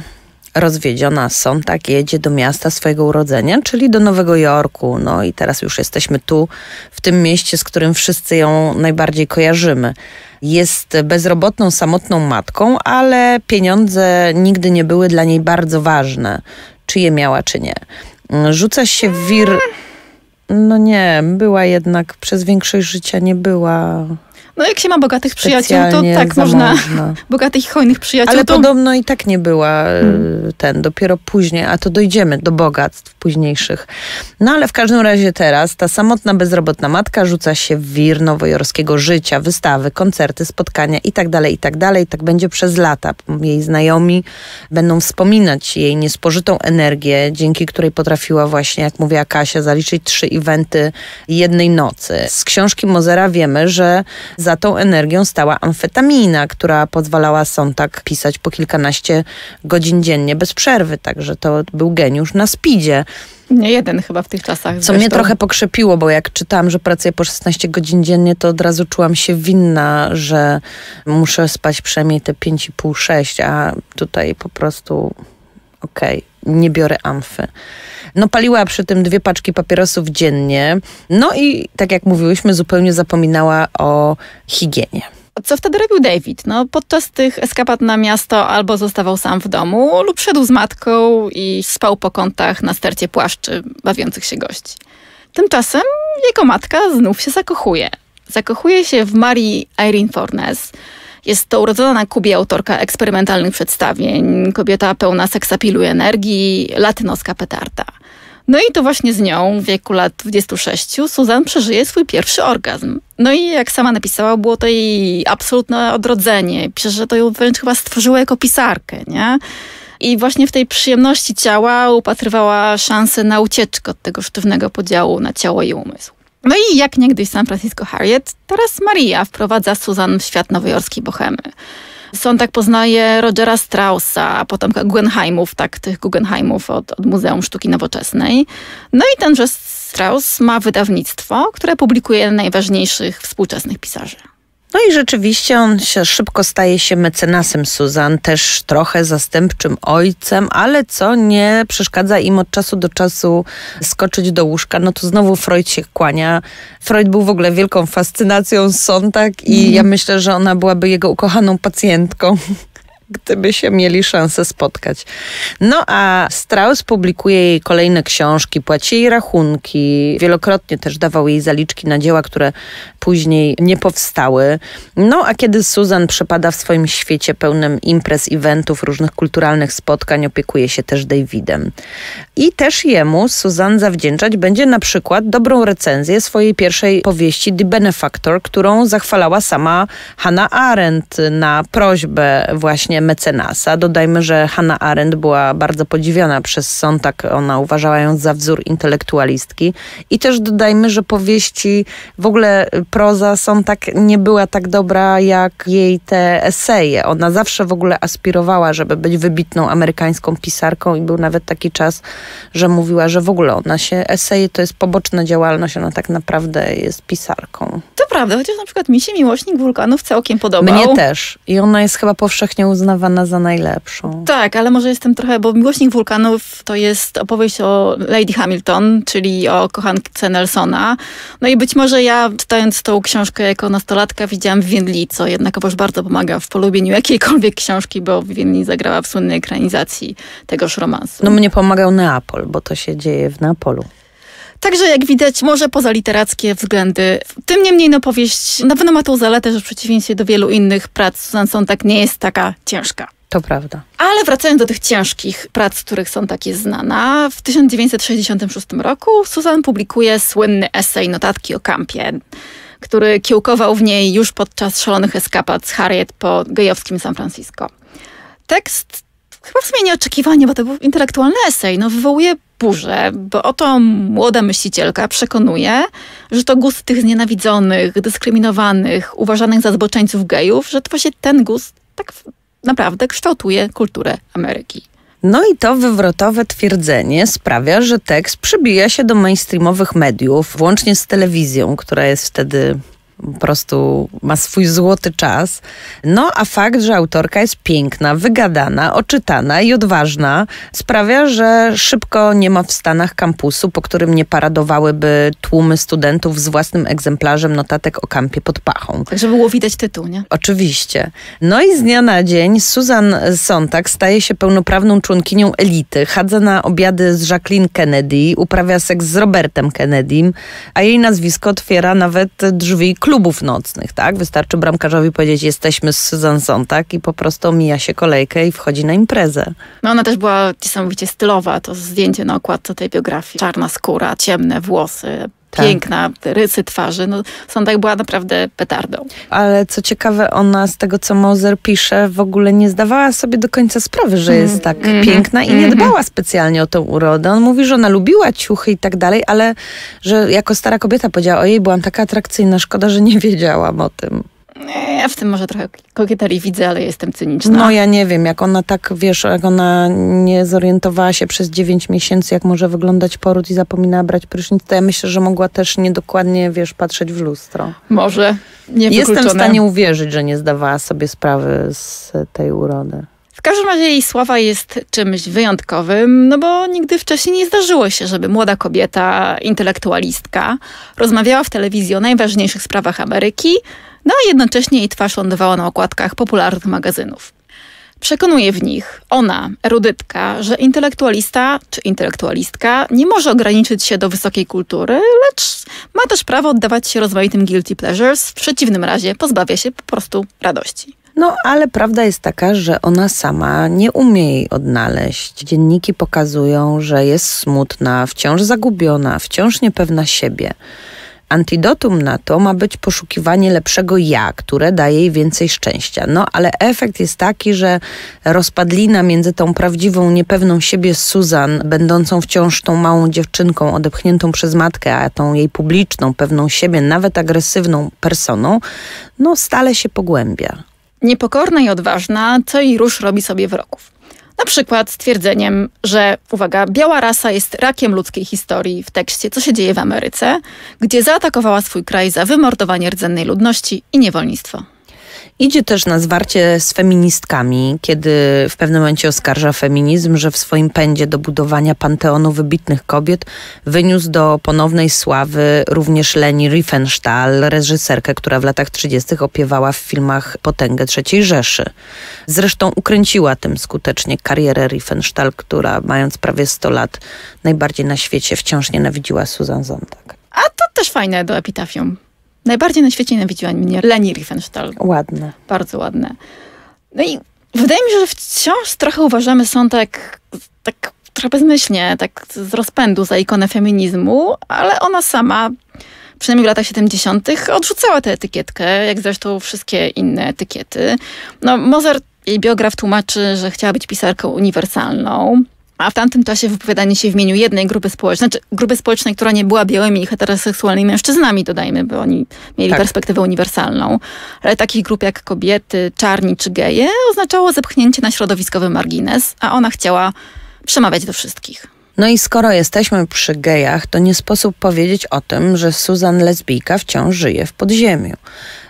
Speaker 3: rozwiedziona tak jedzie do miasta swojego urodzenia, czyli do Nowego Jorku. No i teraz już jesteśmy tu, w tym mieście, z którym wszyscy ją najbardziej kojarzymy. Jest bezrobotną, samotną matką, ale pieniądze nigdy nie były dla niej bardzo ważne, czy je miała, czy nie. Rzuca się w wir. No nie, była jednak przez większość życia nie była
Speaker 2: No jak się ma bogatych przyjaciół, to tak można. Bogatych i hojnych przyjaciół
Speaker 3: Ale
Speaker 2: to...
Speaker 3: podobno i tak nie była e,
Speaker 2: Hmm.
Speaker 3: ten, dopiero później, a to dojdziemy do bogactw późniejszych. No ale w każdym razie teraz ta samotna, bezrobotna matka rzuca się w wir nowojorskiego życia, wystawy, koncerty, spotkania i tak dalej, i tak dalej. Tak będzie przez lata. Jej znajomi będą wspominać jej niespożytą energię, dzięki której potrafiła właśnie, jak mówiła Kasia, zaliczyć trzy eventy jednej nocy. Z książki Mozera wiemy, że za tą energią stała amfetamina, która pozwalała Sontag pisać po kilkanaście godzin dziennie bez przerwy, także to był geniusz na speedzie.
Speaker 2: Nie jeden chyba w tych czasach.
Speaker 3: Co
Speaker 2: zresztą.
Speaker 3: mnie trochę pokrzepiło, bo jak czytałam, że pracuję po 16 godzin dziennie, to od razu czułam się winna, że muszę spać przynajmniej te 5,5-6, a tutaj po prostu okej, nie biorę amfy. No paliła przy tym dwie paczki papierosów dziennie, no i tak jak mówiłyśmy, zupełnie zapominała o higienie.
Speaker 2: Co wtedy robił David? No, podczas tych eskapad na miasto albo zostawał sam w domu, lub szedł z matką i spał po kątach na stercie płaszczy bawiących się gości. Tymczasem jego matka znów się zakochuje. Zakochuje się w Marii Irene Fornes. Jest to urodzona na Kubie autorka eksperymentalnych przedstawień, kobieta pełna seksapilu i energii, latynoska petarda. No i to właśnie z nią w wieku lat 26 Susan przeżyje swój pierwszy orgazm. No i jak sama napisała, było to jej absolutne odrodzenie. Pisze, że to ją wręcz chyba stworzyło jako pisarkę, nie? I właśnie w tej przyjemności ciała upatrywała szansę na ucieczkę od tego sztywnego podziału na ciało i umysł. No i jak niegdyś San Francisco Harriet, teraz Maria wprowadza Susan w świat nowojorskiej bohemy. Sontag poznaje Rogera Straussa, potomka Guggenheimów, tak, tych Guggenheimów od, od Muzeum Sztuki Nowoczesnej. No i tenże Strauss ma wydawnictwo, które publikuje najważniejszych współczesnych pisarzy.
Speaker 3: No i rzeczywiście on się szybko staje się mecenasem Suzan, też trochę zastępczym ojcem, ale co nie przeszkadza im od czasu do czasu skoczyć do łóżka. No to znowu Freud się kłania. Freud był w ogóle wielką fascynacją Sontag i ja myślę, że ona byłaby jego ukochaną pacjentką. Gdyby się mieli szansę spotkać. No a Strauss publikuje jej kolejne książki, płaci jej rachunki, wielokrotnie też dawał jej zaliczki na dzieła, które później nie powstały. No a kiedy Susan przepada w swoim świecie pełnym imprez, eventów, różnych kulturalnych spotkań, opiekuje się też Davidem. I też jemu Susan zawdzięczać będzie na przykład dobrą recenzję swojej pierwszej powieści The Benefactor, którą zachwalała sama Hannah Arendt na prośbę właśnie mecenasa. Dodajmy, że Hannah Arendt była bardzo podziwiana przez Sontag. Ona uważała ją za wzór intelektualistki. I też dodajmy, że powieści, w ogóle proza Sontag nie była tak dobra jak jej te eseje. Ona zawsze w ogóle aspirowała, żeby być wybitną amerykańską pisarką i był nawet taki czas, że mówiła, że w ogóle ona się, eseje to jest poboczna działalność, ona tak naprawdę jest pisarką.
Speaker 2: To prawda, chociaż na przykład mi się Miłośnik Wulkanów całkiem podobał.
Speaker 3: Mnie też. I ona jest chyba powszechnie uznawana za najlepszą.
Speaker 2: Tak, ale może jestem trochę, bo Miłośnik Wulkanów to jest opowieść o Lady Hamilton, czyli o kochance Nelsona. No i być może ja czytając tą książkę jako nastolatka widziałam Lee, co jednakowoż bardzo pomaga w polubieniu jakiejkolwiek książki, bo Lee zagrała w słynnej ekranizacji tegoż romansu.
Speaker 3: No mnie pomagał Neapol, bo to się dzieje w Neapolu.
Speaker 2: Także jak widać, może poza literackie względy. Tym niemniej no powieść na pewno ma tą zaletę, że w przeciwieństwie do wielu innych prac Susan Sontag nie jest taka ciężka.
Speaker 3: To prawda.
Speaker 2: Ale wracając do tych ciężkich prac, z których Sontag jest znana, w 1966 roku Susan publikuje słynny esej Notatki o kampie, który kiełkował w niej już podczas szalonych eskapad z Harriet po gejowskim San Francisco. Tekst chyba w sumie nieoczekiwanie, bo to był intelektualny esej, no wywołuje burzę, bo oto młoda myślicielka przekonuje, że to gust tych znienawidzonych, dyskryminowanych, uważanych za zboczeńców gejów, że to właśnie ten gust tak naprawdę kształtuje kulturę Ameryki.
Speaker 3: No i to wywrotowe twierdzenie sprawia, że tekst przybija się do mainstreamowych mediów, włącznie z telewizją, która jest wtedy po prostu ma swój złoty czas. No a fakt, że autorka jest piękna, wygadana, oczytana i odważna, sprawia, że szybko nie ma w Stanach kampusu, po którym nie paradowałyby tłumy studentów z własnym egzemplarzem notatek o kampie pod pachą.
Speaker 2: Tak, żeby było widać tytuł, nie?
Speaker 3: Oczywiście. No i z dnia na dzień Susan Sontag staje się pełnoprawną członkinią elity. Chadza na obiady z Jacqueline Kennedy, uprawia seks z Robertem Kennedym, a jej nazwisko otwiera nawet drzwi klubu klubów nocnych, tak? Wystarczy bramkarzowi powiedzieć, jesteśmy z Susan Sontag i po prostu omija się kolejkę i wchodzi na imprezę.
Speaker 2: No ona też była niesamowicie stylowa, to zdjęcie na okładce tej biografii. Czarna skóra, ciemne włosy,
Speaker 3: Tak.
Speaker 2: piękna, rysy twarzy. No, Sontag była naprawdę petardą.
Speaker 3: Ale co ciekawe, ona z tego, co Moser pisze, w ogóle nie zdawała sobie do końca sprawy, że jest tak
Speaker 2: Mhm.
Speaker 3: piękna i nie
Speaker 2: Mhm.
Speaker 3: dbała specjalnie o tą urodę. On mówi, że ona lubiła ciuchy i tak dalej, ale że jako stara kobieta powiedziała, ojej, byłam taka atrakcyjna, szkoda, że nie wiedziałam o tym.
Speaker 2: Nie, Ja w tym może trochę kokieterii widzę, ale jestem cyniczna.
Speaker 3: No ja nie wiem, jak ona tak, wiesz, jak ona nie zorientowała się przez 9 miesięcy, jak może wyglądać poród i zapominała brać prysznic, to ja myślę, że mogła też niedokładnie, wiesz, patrzeć w lustro.
Speaker 2: Może. Nie
Speaker 3: Jestem w stanie uwierzyć, że nie zdawała sobie sprawy z tej urody.
Speaker 2: W każdym razie jej sława jest czymś wyjątkowym, no bo nigdy wcześniej nie zdarzyło się, żeby młoda kobieta, intelektualistka, rozmawiała w telewizji o najważniejszych sprawach Ameryki, no a jednocześnie jej twarz lądowała na okładkach popularnych magazynów. Przekonuje w nich ona, erudytka, że intelektualista czy intelektualistka nie może ograniczyć się do wysokiej kultury, lecz ma też prawo oddawać się rozmaitym guilty pleasures, w przeciwnym razie pozbawia się po prostu radości.
Speaker 3: No, ale prawda jest taka, że ona sama nie umie jej odnaleźć. Dzienniki pokazują, że jest smutna, wciąż zagubiona, wciąż niepewna siebie. Antidotum na to ma być poszukiwanie lepszego ja, które daje jej więcej szczęścia. No, ale efekt jest taki, że rozpadlina między tą prawdziwą, niepewną siebie Susan, będącą wciąż tą małą dziewczynką odepchniętą przez matkę, a tą jej publiczną, pewną siebie, nawet agresywną personą, no stale się pogłębia.
Speaker 2: Niepokorna i odważna, co jej róż robi sobie wrogów. Na przykład stwierdzeniem, że, uwaga, biała rasa jest rakiem ludzkiej historii w tekście Co się dzieje w Ameryce, gdzie zaatakowała swój kraj za wymordowanie rdzennej ludności i niewolnictwo.
Speaker 3: Idzie też na zwarcie z feministkami, kiedy w pewnym momencie oskarża feminizm, że w swoim pędzie do budowania panteonu wybitnych kobiet wyniósł do ponownej sławy również Leni Riefenstahl, reżyserkę, która w latach 30. opiewała w filmach potęgę III Rzeszy. Zresztą ukręciła tym skutecznie karierę Riefenstahl, która mając prawie 100 lat najbardziej na świecie wciąż nienawidziła Susan Sontag.
Speaker 2: A to też fajne do epitafium. Najbardziej na świecie nienawidziła mnie Leni Riefenstahl.
Speaker 3: Ładne.
Speaker 2: Bardzo ładne. No i wydaje mi się, że wciąż trochę uważamy Sontag tak trochę bezmyślnie, tak z rozpędu za ikonę feminizmu, ale ona sama, przynajmniej w latach 70., odrzucała tę etykietkę, jak zresztą wszystkie inne etykiety. No, Mozart, jej biograf, tłumaczy, że chciała być pisarką uniwersalną. A w tamtym czasie wypowiadanie się w imieniu jednej grupy społecznej, znaczy grupy społecznej, która nie była białymi i heteroseksualnymi mężczyznami, dodajmy, bo oni mieli
Speaker 3: Tak.
Speaker 2: perspektywę uniwersalną, ale takich grup jak kobiety, czarni czy geje oznaczało zepchnięcie na środowiskowy margines, a ona chciała przemawiać do wszystkich.
Speaker 3: No i skoro jesteśmy przy gejach, to nie sposób powiedzieć o tym, że Susan lesbijka wciąż żyje w podziemiu.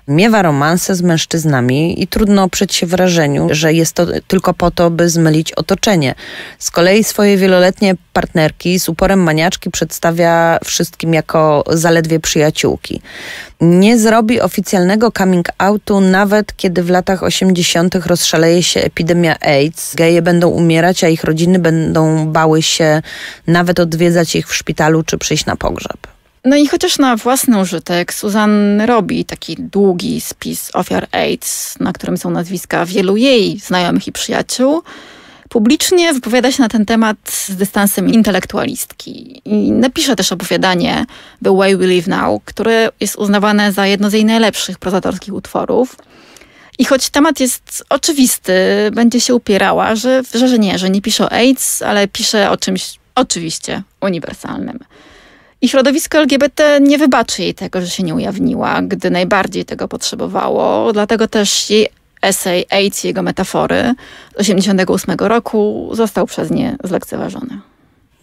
Speaker 3: Miewa romanse z mężczyznami i trudno oprzeć się wrażeniu, że jest to tylko po to, by zmylić otoczenie. Z kolei swoje wieloletnie partnerki z uporem maniaczki przedstawia wszystkim jako zaledwie przyjaciółki. Nie zrobi oficjalnego coming outu nawet kiedy w latach 80. rozszaleje się epidemia AIDS. Geje będą umierać, a ich rodziny będą bały się nawet odwiedzać ich w szpitalu czy przyjść na pogrzeb.
Speaker 2: No i chociaż na własny użytek Susan robi taki długi spis ofiar AIDS, na którym są nazwiska wielu jej znajomych i przyjaciół, publicznie wypowiada się na ten temat z dystansem intelektualistki. I napisze też opowiadanie The Way We Live Now, które jest uznawane za jedno z jej najlepszych prozatorskich utworów. I choć temat jest oczywisty, będzie się upierała, że, że, że nie, że nie pisze o AIDS, ale pisze o czymś oczywiście uniwersalnym. I środowisko LGBT nie wybaczy jej tego, że się nie ujawniła, gdy najbardziej tego potrzebowało. Dlatego też jej esej AIDS i jego metafory z 88 roku został przez nie zlekceważony.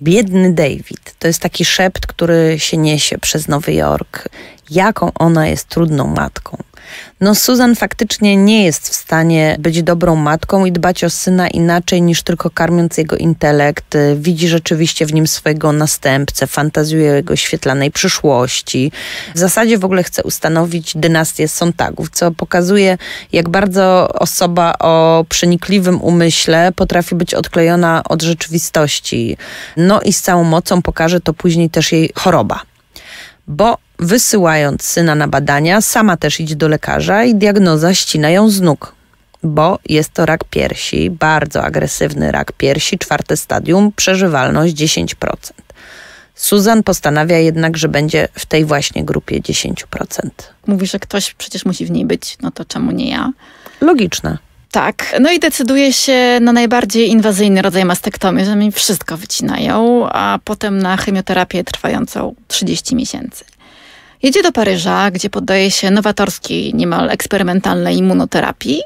Speaker 3: Biedny David. To jest taki szept, który się niesie przez Nowy Jork. Jaką ona jest trudną matką. No, Susan faktycznie nie jest w stanie być dobrą matką i dbać o syna inaczej niż tylko karmiąc jego intelekt. Widzi rzeczywiście w nim swojego następcę, fantazjuje o jego świetlanej przyszłości. W zasadzie w ogóle chce ustanowić dynastię Sontagów, co pokazuje, jak bardzo osoba o przenikliwym umyśle potrafi być odklejona od rzeczywistości. No i z całą mocą pokaże to później też jej choroba. Bo wysyłając syna na badania, sama też idzie do lekarza i diagnoza ścina ją z nóg, bo jest to rak piersi, bardzo agresywny rak piersi, czwarte stadium, przeżywalność 10%. Susan postanawia jednak, że będzie w tej właśnie grupie 10%.
Speaker 2: Mówi, że ktoś przecież musi w niej być, no to czemu nie ja?
Speaker 3: Logiczne.
Speaker 2: Tak, no i decyduje się na najbardziej inwazyjny rodzaj mastektomii, że mi wszystko wycinają, a potem na chemioterapię trwającą 30 miesięcy. Jedzie do Paryża, gdzie poddaje się nowatorskiej, niemal eksperymentalnej immunoterapii.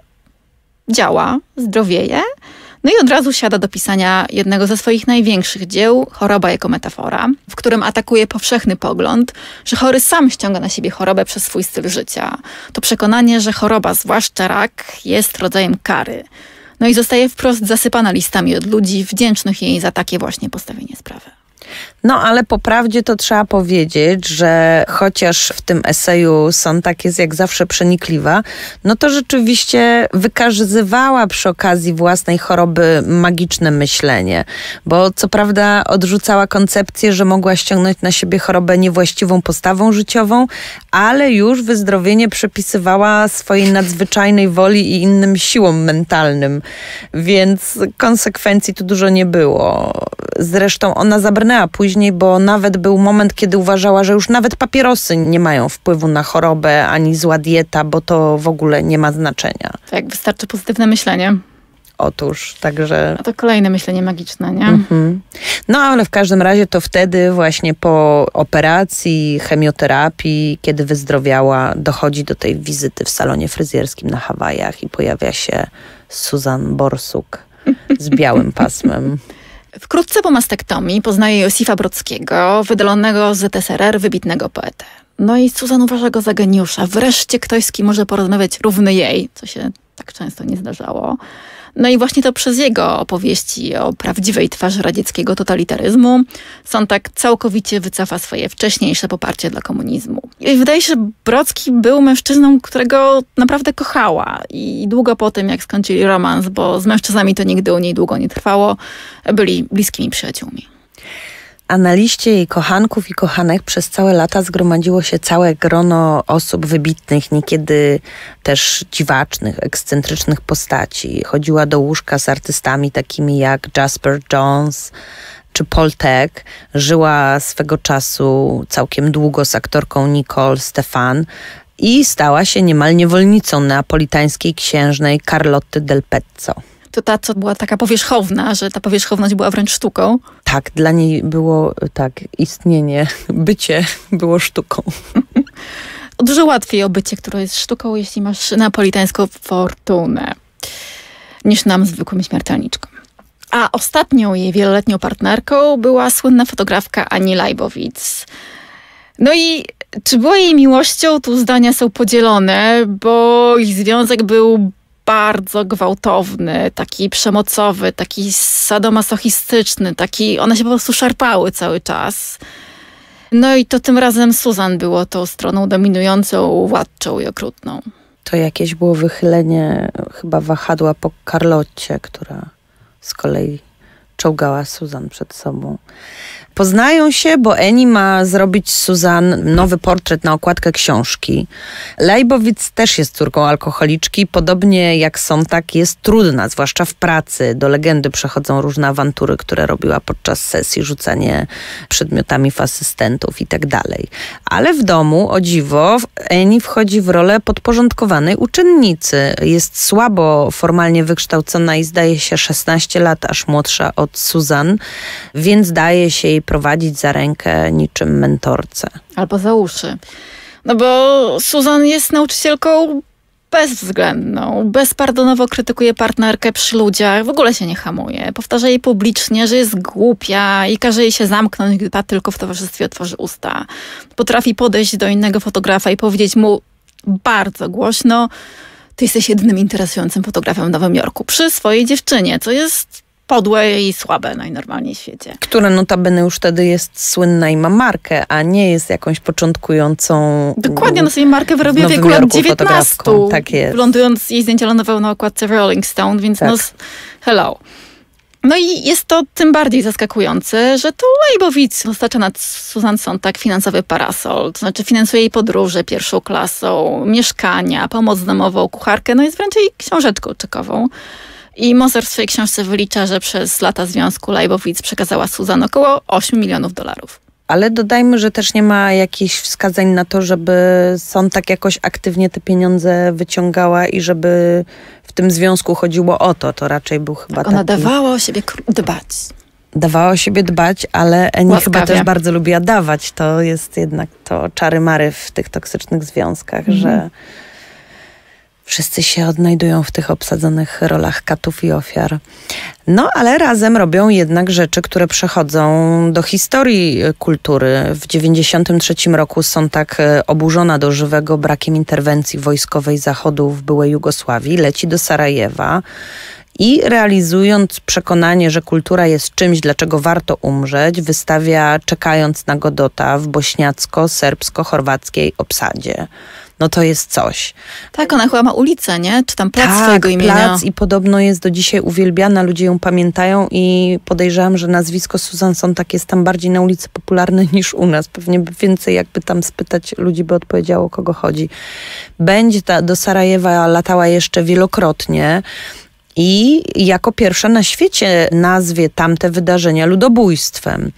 Speaker 2: Działa, zdrowieje, no i od razu siada do pisania jednego ze swoich największych dzieł, Choroba jako metafora, w którym atakuje powszechny pogląd, że chory sam ściąga na siebie chorobę przez swój styl życia. To przekonanie, że choroba, zwłaszcza rak, jest rodzajem kary. No i zostaje wprost zasypana listami od ludzi wdzięcznych jej za takie właśnie postawienie sprawy.
Speaker 3: No ale po prawdzie to trzeba powiedzieć, że chociaż w tym eseju Sontak jest jak zawsze przenikliwa, no to rzeczywiście wykazywała przy okazji własnej choroby magiczne myślenie, bo co prawda odrzucała koncepcję, że mogła ściągnąć na siebie chorobę niewłaściwą postawą życiową, ale już wyzdrowienie przepisywała swojej nadzwyczajnej woli i innym siłom mentalnym, więc konsekwencji tu dużo nie było. Zresztą ona zabrnęła później, bo nawet był moment, kiedy uważała, że już nawet papierosy nie mają wpływu na chorobę, ani zła dieta, bo to w ogóle nie ma znaczenia.
Speaker 2: Tak, wystarczy pozytywne myślenie.
Speaker 3: Otóż, także...
Speaker 2: A to kolejne myślenie magiczne, nie?
Speaker 3: Mhm. No, ale w każdym razie to wtedy właśnie po operacji, chemioterapii, kiedy wyzdrowiała, dochodzi do tej wizyty w salonie fryzjerskim na Hawajach i pojawia się Susan Borsuk z białym pasmem.
Speaker 2: Wkrótce po mastektomii poznaje Josifa Brockiego, wydalonego z ZSRR, wybitnego poetę. No i Susan uważa go za geniusza. Wreszcie ktoś, z kim może porozmawiać równy jej, co się tak często nie zdarzało. No i właśnie to przez jego opowieści o prawdziwej twarzy radzieckiego totalitaryzmu Sontak całkowicie wycofa swoje wcześniejsze poparcie dla komunizmu. I wydaje się, że Brocki był mężczyzną, którego naprawdę kochała i długo po tym, jak skończyli romans, bo z mężczyznami to nigdy u niej długo nie trwało, byli bliskimi przyjaciółmi.
Speaker 3: A na liście jej kochanków i kochanek przez całe lata zgromadziło się całe grono osób wybitnych, niekiedy też dziwacznych, ekscentrycznych postaci. Chodziła do łóżka z artystami takimi jak Jasper Jones, czy Paul Tech. Żyła swego czasu całkiem długo z aktorką Nicole Stefan i stała się niemal niewolnicą neapolitańskiej księżnej Carlotte del Pezzo
Speaker 2: to ta, co była taka powierzchowna, że ta powierzchowność była wręcz sztuką.
Speaker 3: Tak, dla niej było tak, istnienie, bycie było sztuką.
Speaker 2: Dużo łatwiej o bycie, które jest sztuką, jeśli masz napolitańską fortunę, niż nam zwykłym śmiertelniczkom. A ostatnią jej wieloletnią partnerką była słynna fotografka Ani Leibowitz. No i czy była jej miłością? Tu zdania są podzielone, bo ich związek był bardzo gwałtowny, taki przemocowy, taki sadomasochistyczny, taki, one się po prostu szarpały cały czas. No i to tym razem Susan było tą stroną dominującą, władczą i okrutną.
Speaker 3: To jakieś było wychylenie chyba wahadła po Karlocie, która z kolei czołgała Susan przed sobą. Poznają się, bo Eni ma zrobić Suzan nowy portret na okładkę książki. Lejbowic też jest córką alkoholiczki, podobnie jak Sontak jest trudna, zwłaszcza w pracy. Do legendy przechodzą różne awantury, które robiła podczas sesji, rzucanie przedmiotami w asystentów i tak dalej. Ale w domu, o dziwo, Eni wchodzi w rolę podporządkowanej uczennicy. Jest słabo formalnie wykształcona i zdaje się 16 lat, aż młodsza od Suzan, więc daje się jej prowadzić za rękę niczym mentorce.
Speaker 2: Albo za uszy. No bo Susan jest nauczycielką bezwzględną, bezpardonowo krytykuje partnerkę przy ludziach, w ogóle się nie hamuje. Powtarza jej publicznie, że jest głupia i każe jej się zamknąć, gdy ta tylko w towarzystwie otworzy usta. Potrafi podejść do innego fotografa i powiedzieć mu bardzo głośno, ty jesteś jedynym interesującym fotografem w Nowym Jorku przy swojej dziewczynie, co jest podłe i słabe najnormalniej w świecie.
Speaker 3: Która notabene już wtedy jest słynna i ma markę, a nie jest jakąś początkującą...
Speaker 2: Dokładnie, ona sobie markę wyrobiła w wieku lat 19. Tak jest. Lądując jej zdjęcia lądowały na okładce Rolling Stone, więc tak. no hello. No i jest to tym bardziej zaskakujące, że to Leibowitz dostarcza nad Susan Sontag finansowy parasol, to znaczy finansuje jej podróże pierwszą klasą, mieszkania, pomoc domową, kucharkę, no jest wręcz jej książeczką czekową. I Moser w swojej książce wylicza, że przez lata związku Leibowitz przekazała Susan około 8 milionów dolarów.
Speaker 3: Ale dodajmy, że też nie ma jakichś wskazań na to, żeby sąd tak jakoś aktywnie te pieniądze wyciągała i żeby w tym związku chodziło o to. To raczej był chyba
Speaker 2: tak, Ona
Speaker 3: taki...
Speaker 2: dawała o siebie dbać.
Speaker 3: Dawała o siebie dbać, ale Eni
Speaker 2: Łaskawie.
Speaker 3: chyba też bardzo lubiła dawać. To jest jednak to czary-mary w tych toksycznych związkach,
Speaker 2: Mhm.
Speaker 3: że wszyscy się odnajdują w tych obsadzonych rolach katów i ofiar. No, ale razem robią jednak rzeczy, które przechodzą do historii kultury. W 1993 roku są tak e, oburzona do żywego brakiem interwencji wojskowej Zachodu w byłej Jugosławii, leci do Sarajewa i realizując przekonanie, że kultura jest czymś, dlaczego warto umrzeć, wystawia Czekając na Godota w bośniacko-serbsko-chorwackiej obsadzie. No to jest coś.
Speaker 2: Tak, ona chyba ma ulicę, nie? Czy tam plac
Speaker 3: tak,
Speaker 2: swojego imienia.
Speaker 3: plac i podobno jest do dzisiaj uwielbiana, ludzie ją pamiętają i podejrzewam, że nazwisko Susan Sontag jest tam bardziej na ulicy popularne niż u nas. Pewnie więcej jakby tam spytać ludzi by odpowiedziało, o kogo chodzi. Będzie ta, do Sarajewa latała jeszcze wielokrotnie. I jako pierwsza na świecie nazwie tamte wydarzenia ludobójstwem.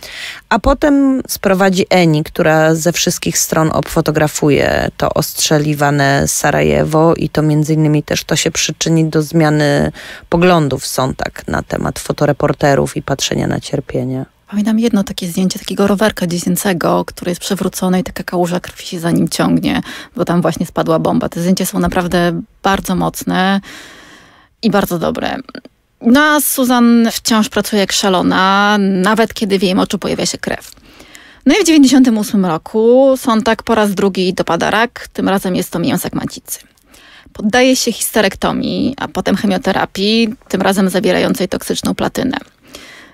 Speaker 3: A potem sprowadzi Eni, która ze wszystkich stron obfotografuje to ostrzeliwane Sarajewo i to między innymi też to się przyczyni do zmiany poglądów Sontag na temat fotoreporterów i patrzenia na cierpienie.
Speaker 2: Pamiętam jedno takie zdjęcie takiego rowerka dziecięcego, który jest przewrócony i taka kałuża krwi się za nim ciągnie, bo tam właśnie spadła bomba. Te zdjęcia są naprawdę bardzo mocne i bardzo dobre. No a Susan wciąż pracuje jak szalona, nawet kiedy w jej moczu pojawia się krew. No i w 98 roku Sontag po raz drugi dopada rak, tym razem jest to mięsak macicy. Poddaje się histerektomii, a potem chemioterapii, tym razem zawierającej toksyczną platynę.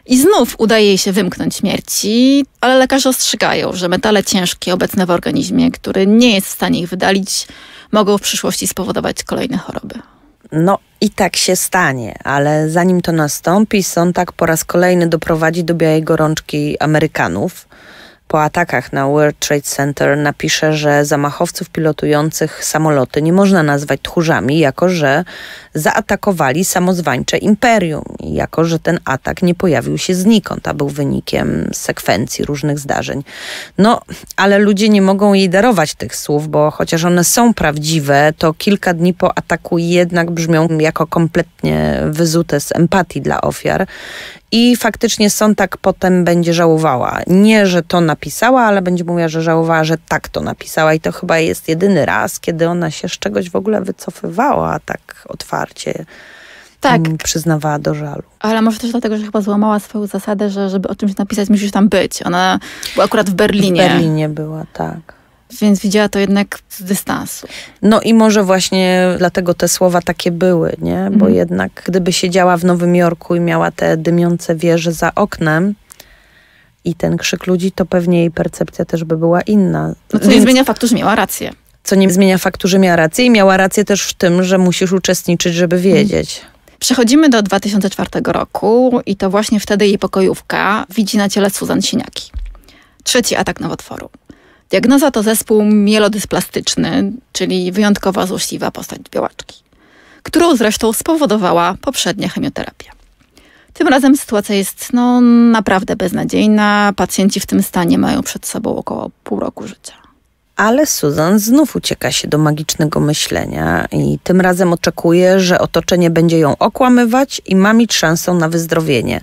Speaker 2: I znów udaje jej się wymknąć śmierci, ale lekarze ostrzegają, że metale ciężkie obecne w organizmie, który nie jest w stanie ich wydalić, mogą w przyszłości spowodować kolejne choroby.
Speaker 3: No i tak się stanie, ale zanim to nastąpi, Sontag po raz kolejny doprowadzi do białej gorączki Amerykanów. Po atakach na World Trade Center napisze, że zamachowców pilotujących samoloty nie można nazwać tchórzami, jako że zaatakowali samozwańcze imperium, jako że ten atak nie pojawił się znikąd, a był wynikiem sekwencji różnych zdarzeń. No, ale ludzie nie mogą jej darować tych słów, bo chociaż one są prawdziwe, to kilka dni po ataku jednak brzmią jako kompletnie wyzute z empatii dla ofiar. I faktycznie Sontag potem będzie żałowała. Nie, że to napisała, ale będzie mówiła, że żałowała, że tak to napisała. I to chyba jest jedyny raz, kiedy ona się z czegoś w ogóle wycofywała tak otwarcie.
Speaker 2: Tak.
Speaker 3: mm, Przyznawała do żalu.
Speaker 2: Ale może też dlatego, że chyba złamała swoją zasadę, że żeby o czymś napisać, musisz tam być. Ona była akurat w Berlinie,
Speaker 3: W Berlinie była, tak.
Speaker 2: Więc widziała to jednak z dystansu.
Speaker 3: No i może właśnie dlatego te słowa takie były, nie? Bo
Speaker 2: Mhm.
Speaker 3: jednak gdyby siedziała w Nowym Jorku i miała te dymiące wieże za oknem i ten krzyk ludzi, to pewnie jej percepcja też by była inna.
Speaker 2: No co nie
Speaker 3: Więc-
Speaker 2: zmienia faktu, że miała rację.
Speaker 3: co nie zmienia faktu, że miała rację i miała rację też w tym, że musisz uczestniczyć, żeby wiedzieć.
Speaker 2: Przechodzimy do 2004 roku i to właśnie wtedy jej pokojówka widzi na ciele Suzan siniaki. Trzeci atak nowotworu. Diagnoza to zespół mielodysplastyczny, czyli wyjątkowa złośliwa postać białaczki, którą zresztą spowodowała poprzednia chemioterapia. Tym razem sytuacja jest no, naprawdę beznadziejna. Pacjenci w tym stanie mają przed sobą około pół roku życia.
Speaker 3: Ale Susan znów ucieka się do magicznego myślenia i tym razem oczekuje, że otoczenie będzie ją okłamywać i ma mieć szansę na wyzdrowienie.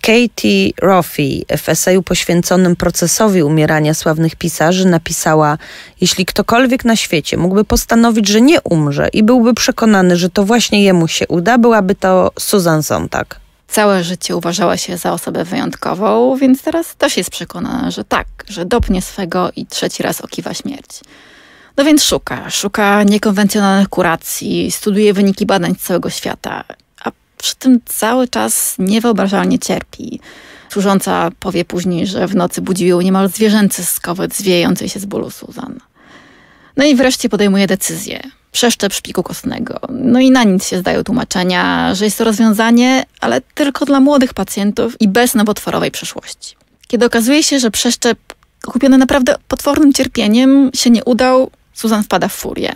Speaker 3: Katie Roffey w eseju poświęconym procesowi umierania sławnych pisarzy napisała: Jeśli ktokolwiek na świecie mógłby postanowić, że nie umrze i byłby przekonany, że to właśnie jemu się uda, byłaby to Susan Sontag.
Speaker 2: Całe życie uważała się za osobę wyjątkową, więc teraz też jest przekonana, że tak, że dopnie swego i trzeci raz okiwa śmierć. No więc szuka, szuka niekonwencjonalnych kuracji, studiuje wyniki badań z całego świata, przy tym cały czas niewyobrażalnie cierpi. Służąca powie później, że w nocy budził ją niemal zwierzęcy skowyt zwijającej się z bólu Suzan. No i wreszcie podejmuje decyzję. Przeszczep szpiku kostnego. No i na nic się zdają tłumaczenia, że jest to rozwiązanie, ale tylko dla młodych pacjentów i bez nowotworowej przeszłości. Kiedy okazuje się, że przeszczep kupiony naprawdę potwornym cierpieniem się nie udał, Susan wpada w furię.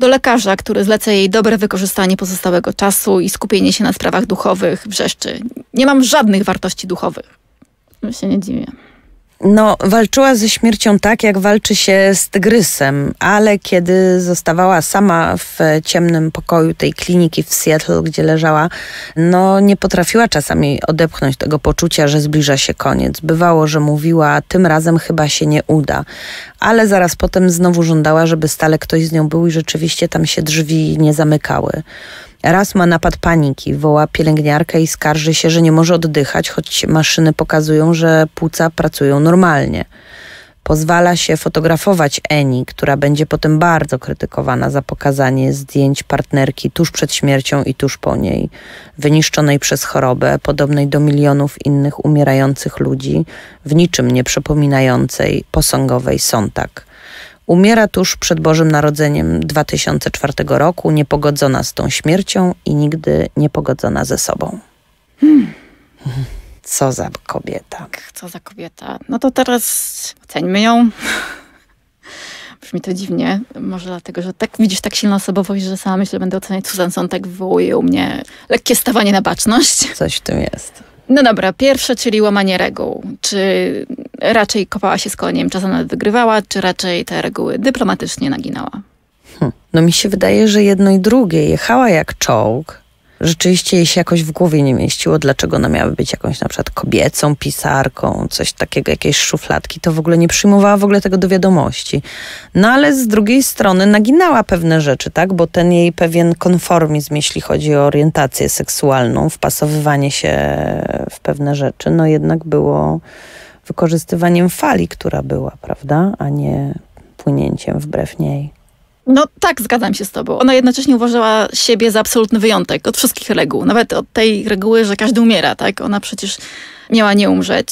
Speaker 2: Do lekarza, który zleca jej dobre wykorzystanie pozostałego czasu i skupienie się na sprawach duchowych, wrzeszczy. Nie mam żadnych wartości duchowych. Ja się nie dziwię.
Speaker 3: No, walczyła ze śmiercią tak, jak walczy się z tygrysem, ale kiedy zostawała sama w ciemnym pokoju tej kliniki w Seattle, gdzie leżała, no nie potrafiła czasami odepchnąć tego poczucia, że zbliża się koniec. Bywało, że mówiła, tym razem chyba się nie uda, ale zaraz potem znowu żądała, żeby stale ktoś z nią był i rzeczywiście tam się drzwi nie zamykały. Raz ma napad paniki, woła pielęgniarkę i skarży się, że nie może oddychać, choć maszyny pokazują, że płuca pracują normalnie. Pozwala się fotografować Eni, która będzie potem bardzo krytykowana za pokazanie zdjęć partnerki tuż przed śmiercią i tuż po niej, wyniszczonej przez chorobę, podobnej do milionów innych umierających ludzi, w niczym nie przypominającej posągowej Sontak. Umiera tuż przed Bożym Narodzeniem 2004 roku, niepogodzona z tą śmiercią i nigdy niepogodzona ze sobą. Hmm. Co za kobieta.
Speaker 2: Tak, co za kobieta. No to teraz oceńmy ją. Brzmi to dziwnie. Może dlatego, że tak widzisz tak silną osobowość, że sama myślę, będę oceniać Susan Sontag, wywołuje u mnie lekkie stawanie na baczność.
Speaker 3: Coś w tym jest.
Speaker 2: No dobra, pierwsze, czyli łamanie reguł. Czy raczej kopała się z koniem, czasem nawet wygrywała, czy raczej te reguły dyplomatycznie naginała?
Speaker 3: Hm. No mi się wydaje, że jedno i drugie. Jechała jak czołg, rzeczywiście jej się jakoś w głowie nie mieściło, dlaczego ona miałaby być jakąś na przykład kobiecą pisarką, coś takiego, jakieś szufladki, to w ogóle nie przyjmowała w ogóle tego do wiadomości. No ale z drugiej strony naginała pewne rzeczy, tak, bo ten jej pewien konformizm, jeśli chodzi o orientację seksualną, wpasowywanie się w pewne rzeczy, no jednak było wykorzystywaniem fali, która była, prawda, a nie płynięciem wbrew niej.
Speaker 2: No tak, zgadzam się z tobą. Ona jednocześnie uważała siebie za absolutny wyjątek od wszystkich reguł. Nawet od tej reguły, że każdy umiera, tak? Ona przecież miała nie umrzeć.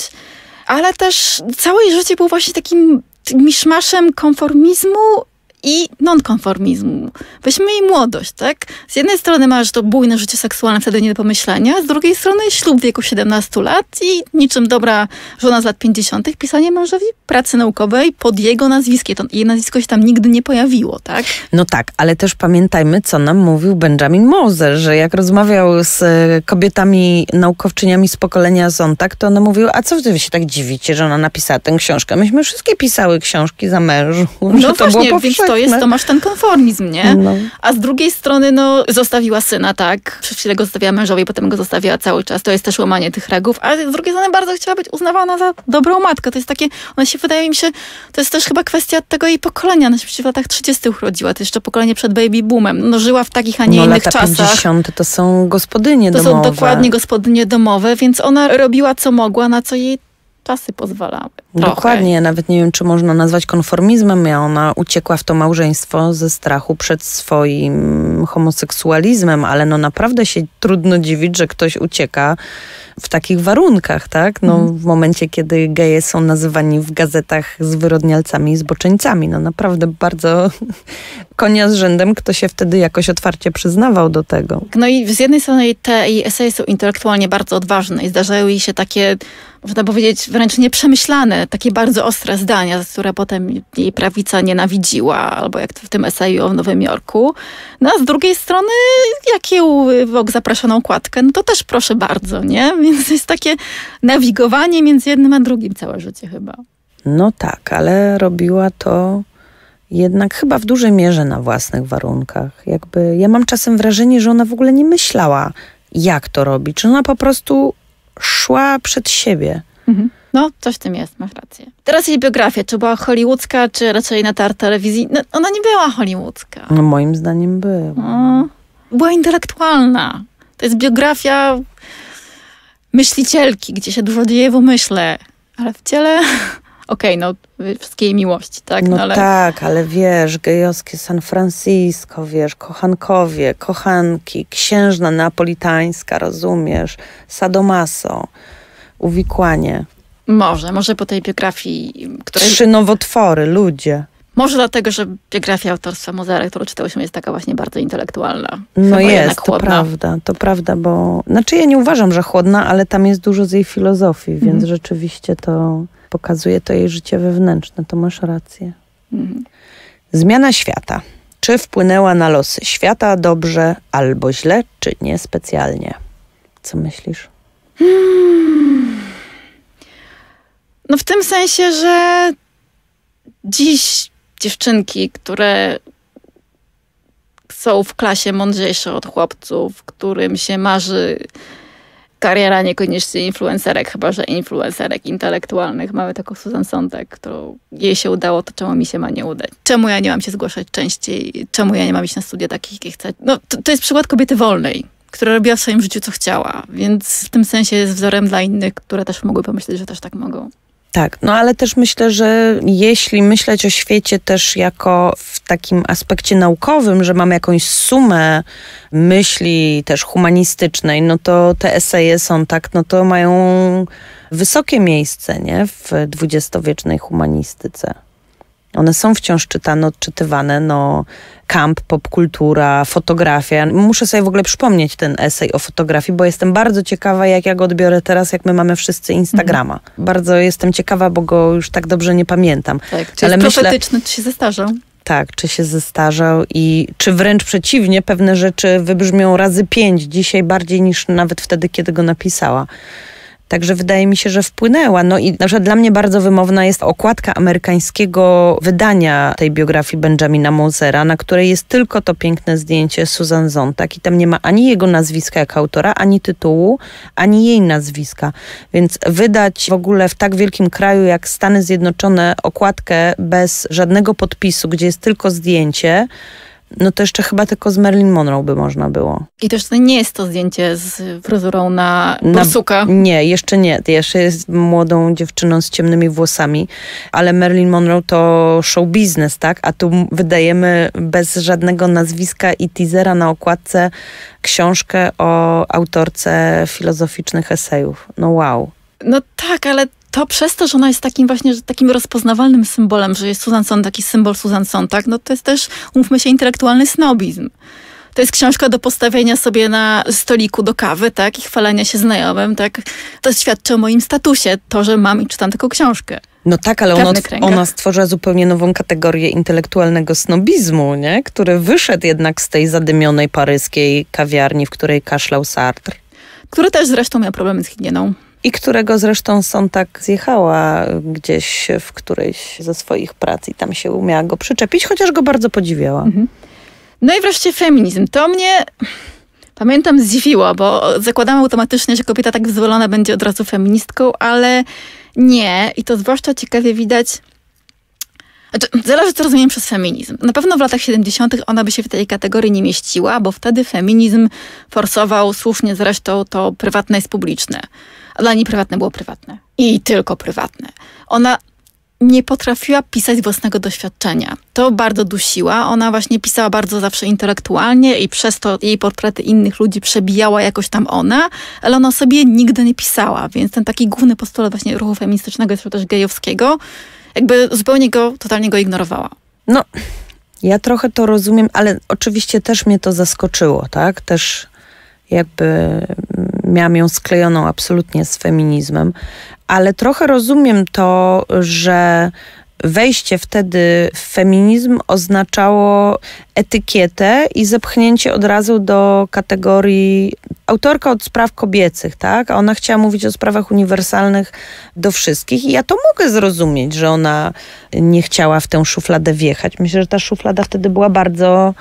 Speaker 2: Ale też całe jej życie było właśnie takim miszmaszem konformizmu i nonkonformizmu. Weźmy jej młodość, tak? Z jednej strony masz to bujne życie seksualne, wtedy nie do pomyślenia, z drugiej strony ślub w wieku 17 lat i niczym dobra żona z lat 50. pisanie mężowi pracy naukowej pod jego nazwiskiem. To jej nazwisko się tam nigdy nie pojawiło, tak?
Speaker 3: No tak, ale też pamiętajmy, co nam mówił Benjamin Moser, że jak rozmawiał z e, kobietami naukowczyniami z pokolenia Zontak, to one mówiły, a co wy się tak dziwicie, że ona napisała tę książkę? Myśmy wszystkie pisały książki za mężu.
Speaker 2: No że to właśnie, było jest, to masz ten konformizm, nie? No. A z drugiej strony, no, zostawiła syna, tak? Przez chwilę go zostawiła mężowi, potem go zostawiła cały czas. To jest też łamanie tych reguł, a z drugiej strony bardzo chciała być uznawana za dobrą matkę. To jest takie, ona się wydaje mi się, to jest też chyba kwestia tego jej pokolenia. Ona się w latach 30 urodziła, to jeszcze pokolenie przed baby boomem. No, żyła w takich, a nie
Speaker 3: no,
Speaker 2: innych
Speaker 3: lata
Speaker 2: czasach.
Speaker 3: 50 to są gospodynie
Speaker 2: to
Speaker 3: domowe.
Speaker 2: To są dokładnie gospodynie domowe, więc ona robiła co mogła, na co jej czasy pozwalały. Trochę.
Speaker 3: Dokładnie, ja nawet nie wiem, czy można nazwać konformizmem. Ja ona uciekła w to małżeństwo ze strachu przed swoim homoseksualizmem, ale no naprawdę się trudno dziwić, że ktoś ucieka w takich warunkach, tak? No, mhm. W momencie, kiedy geje są nazywani w gazetach zwyrodnialcami i zboczeńcami. No naprawdę bardzo konia z rzędem, kto się wtedy jakoś otwarcie przyznawał do tego.
Speaker 2: No i z jednej strony te jej eseje są intelektualnie bardzo odważne i zdarzają jej się takie, można powiedzieć, wręcz nieprzemyślane, takie bardzo ostre zdania, które potem jej prawica nienawidziła, albo jak to w tym eseju o Nowym Jorku. No a z drugiej strony, jak ją Vogue zaprasza na układkę, no to też proszę bardzo, nie? Więc to jest takie nawigowanie między jednym a drugim całe życie chyba.
Speaker 3: No tak, ale robiła to jednak chyba w dużej mierze na własnych warunkach. Jakby ja mam czasem wrażenie, że ona w ogóle nie myślała, jak to robić, czy ona po prostu szła przed siebie.
Speaker 2: Mhm. No, coś w tym jest, masz rację. Teraz jej biografia, czy była hollywoodzka, czy raczej na tar telewizji? No, ona nie była hollywoodzka.
Speaker 3: No, moim zdaniem była. No,
Speaker 2: była intelektualna. To jest biografia myślicielki, gdzie się dużo dzieje w umyśle, ale w ciele okej, okay, no wszystkiej miłości, tak?
Speaker 3: No,
Speaker 2: no ale...
Speaker 3: tak, ale wiesz, gejowskie San Francisco, wiesz, kochankowie, kochanki, księżna neapolitańska, rozumiesz, sadomaso, uwikłanie.
Speaker 2: Może, może po tej biografii,
Speaker 3: której... Trzy nowotwory, ludzie.
Speaker 2: Może dlatego, że biografia autorstwa Mozara, którą czytałyśmy, jest taka właśnie bardzo intelektualna.
Speaker 3: No jest, to prawda, to prawda, bo znaczy ja nie uważam, że chłodna, ale tam jest dużo z jej filozofii, więc
Speaker 2: Mhm.
Speaker 3: rzeczywiście to pokazuje to jej życie wewnętrzne, to masz rację.
Speaker 2: Mhm.
Speaker 3: Zmiana świata. Czy wpłynęła na losy świata dobrze albo źle, czy niespecjalnie? Co myślisz?
Speaker 2: No w tym sensie, że dziś dziewczynki, które są w klasie mądrzejsze od chłopców, którym się marzy kariera niekoniecznie influencerek, chyba że influencerek intelektualnych. Mamy taką Susan Sontag, którą jej się udało, to czemu mi się ma nie udać? Czemu ja nie mam się zgłaszać częściej? Czemu ja nie mam iść na studia takich, jakie chcę? No, to, to jest przykład kobiety wolnej, która robiła w swoim życiu, co chciała. Więc w tym sensie jest wzorem dla innych, które też mogły pomyśleć, że też tak mogą.
Speaker 3: Tak, no ale też myślę, że jeśli myśleć o świecie też jako w takim aspekcie naukowym, że mamy jakąś sumę myśli też humanistycznej, no to te eseje są tak, no to mają wysokie miejsce, nie, w dwudziestowiecznej humanistyce. One są wciąż czytane, odczytywane, no kamp, popkultura, fotografia. Muszę sobie w ogóle przypomnieć ten esej o fotografii, bo jestem bardzo ciekawa, jak ja go odbiorę teraz, jak my mamy wszyscy Instagrama. Bardzo jestem ciekawa, bo go już tak dobrze nie pamiętam.
Speaker 2: Tak, czy
Speaker 3: Ale
Speaker 2: jest
Speaker 3: myślę-
Speaker 2: profetyczny, czy się zestarzał?
Speaker 3: Tak, czy się zestarzał i czy wręcz przeciwnie, pewne rzeczy wybrzmią razy pięć dzisiaj bardziej niż nawet wtedy, kiedy go napisała. Także wydaje mi się, że wpłynęła. No i na przykład dla mnie bardzo wymowna jest okładka amerykańskiego wydania tej biografii Benjamina Mosera, na której jest tylko to piękne zdjęcie Susan Zontag i tam nie ma ani jego nazwiska jako autora, ani tytułu, ani jej nazwiska. Więc wydać w ogóle w tak wielkim kraju jak Stany Zjednoczone okładkę bez żadnego podpisu, gdzie jest tylko zdjęcie, no to jeszcze chyba tylko z Marilyn Monroe by można było.
Speaker 2: I też nie jest to zdjęcie z fryzurą na
Speaker 3: Na-
Speaker 2: borsuka.
Speaker 3: Nie, jeszcze nie. Jeszcze jest młodą dziewczyną z ciemnymi włosami, ale Marilyn Monroe to show biznes, tak? A tu wydajemy bez żadnego nazwiska i teasera na okładce książkę o autorce filozoficznych esejów. No wow.
Speaker 2: No tak, ale to przez to, że ona jest takim właśnie że takim rozpoznawalnym symbolem, że jest Susan Sontag, taki symbol Susan Sontag, no to jest też, umówmy się, intelektualny snobizm. To jest książka do postawienia sobie na stoliku do kawy, tak, i chwalenia się znajomym, tak. To świadczy o moim statusie, to, że mam i czytam taką książkę.
Speaker 3: No tak, ale ona, ona stworzyła zupełnie nową kategorię intelektualnego snobizmu, nie? który wyszedł jednak z tej zadymionej paryskiej kawiarni, w której kaszlał Sartre.
Speaker 2: Który też zresztą miał problemy z higieną.
Speaker 3: I którego zresztą są tak zjechała gdzieś w którejś ze swoich prac i tam się umiała go przyczepić, chociaż go bardzo podziwiała.
Speaker 2: No i wreszcie feminizm. To mnie, pamiętam, zdziwiło, bo zakładamy automatycznie, że kobieta tak wyzwolona będzie od razu feministką, ale nie. I to zwłaszcza ciekawie widać. Zależy, co rozumiem przez feminizm. Na pewno w latach 70. ona by się w tej kategorii nie mieściła, bo wtedy feminizm forsował, słusznie zresztą, to prywatne jest publiczne. A dla niej prywatne było prywatne. I tylko prywatne. Ona nie potrafiła pisać własnego doświadczenia. To bardzo dusiła. Ona właśnie pisała bardzo zawsze intelektualnie i przez to jej portrety innych ludzi przebijała jakoś tam ona, ale ona sobie nigdy nie pisała, więc ten taki główny postulat właśnie ruchu feministycznego, zresztą też gejowskiego, jakby zupełnie go, totalnie go ignorowała.
Speaker 3: No, ja trochę to rozumiem, ale oczywiście też mnie to zaskoczyło, tak? Też jakby mm, miałam ją sklejoną absolutnie z feminizmem, ale trochę rozumiem to, że wejście wtedy w feminizm oznaczało etykietę i zepchnięcie od razu do kategorii autorka od spraw kobiecych, tak? A ona chciała mówić o sprawach uniwersalnych do wszystkich i ja to mogę zrozumieć, że ona nie chciała w tę szufladę wjechać. Myślę, że ta szuflada wtedy była bardzo,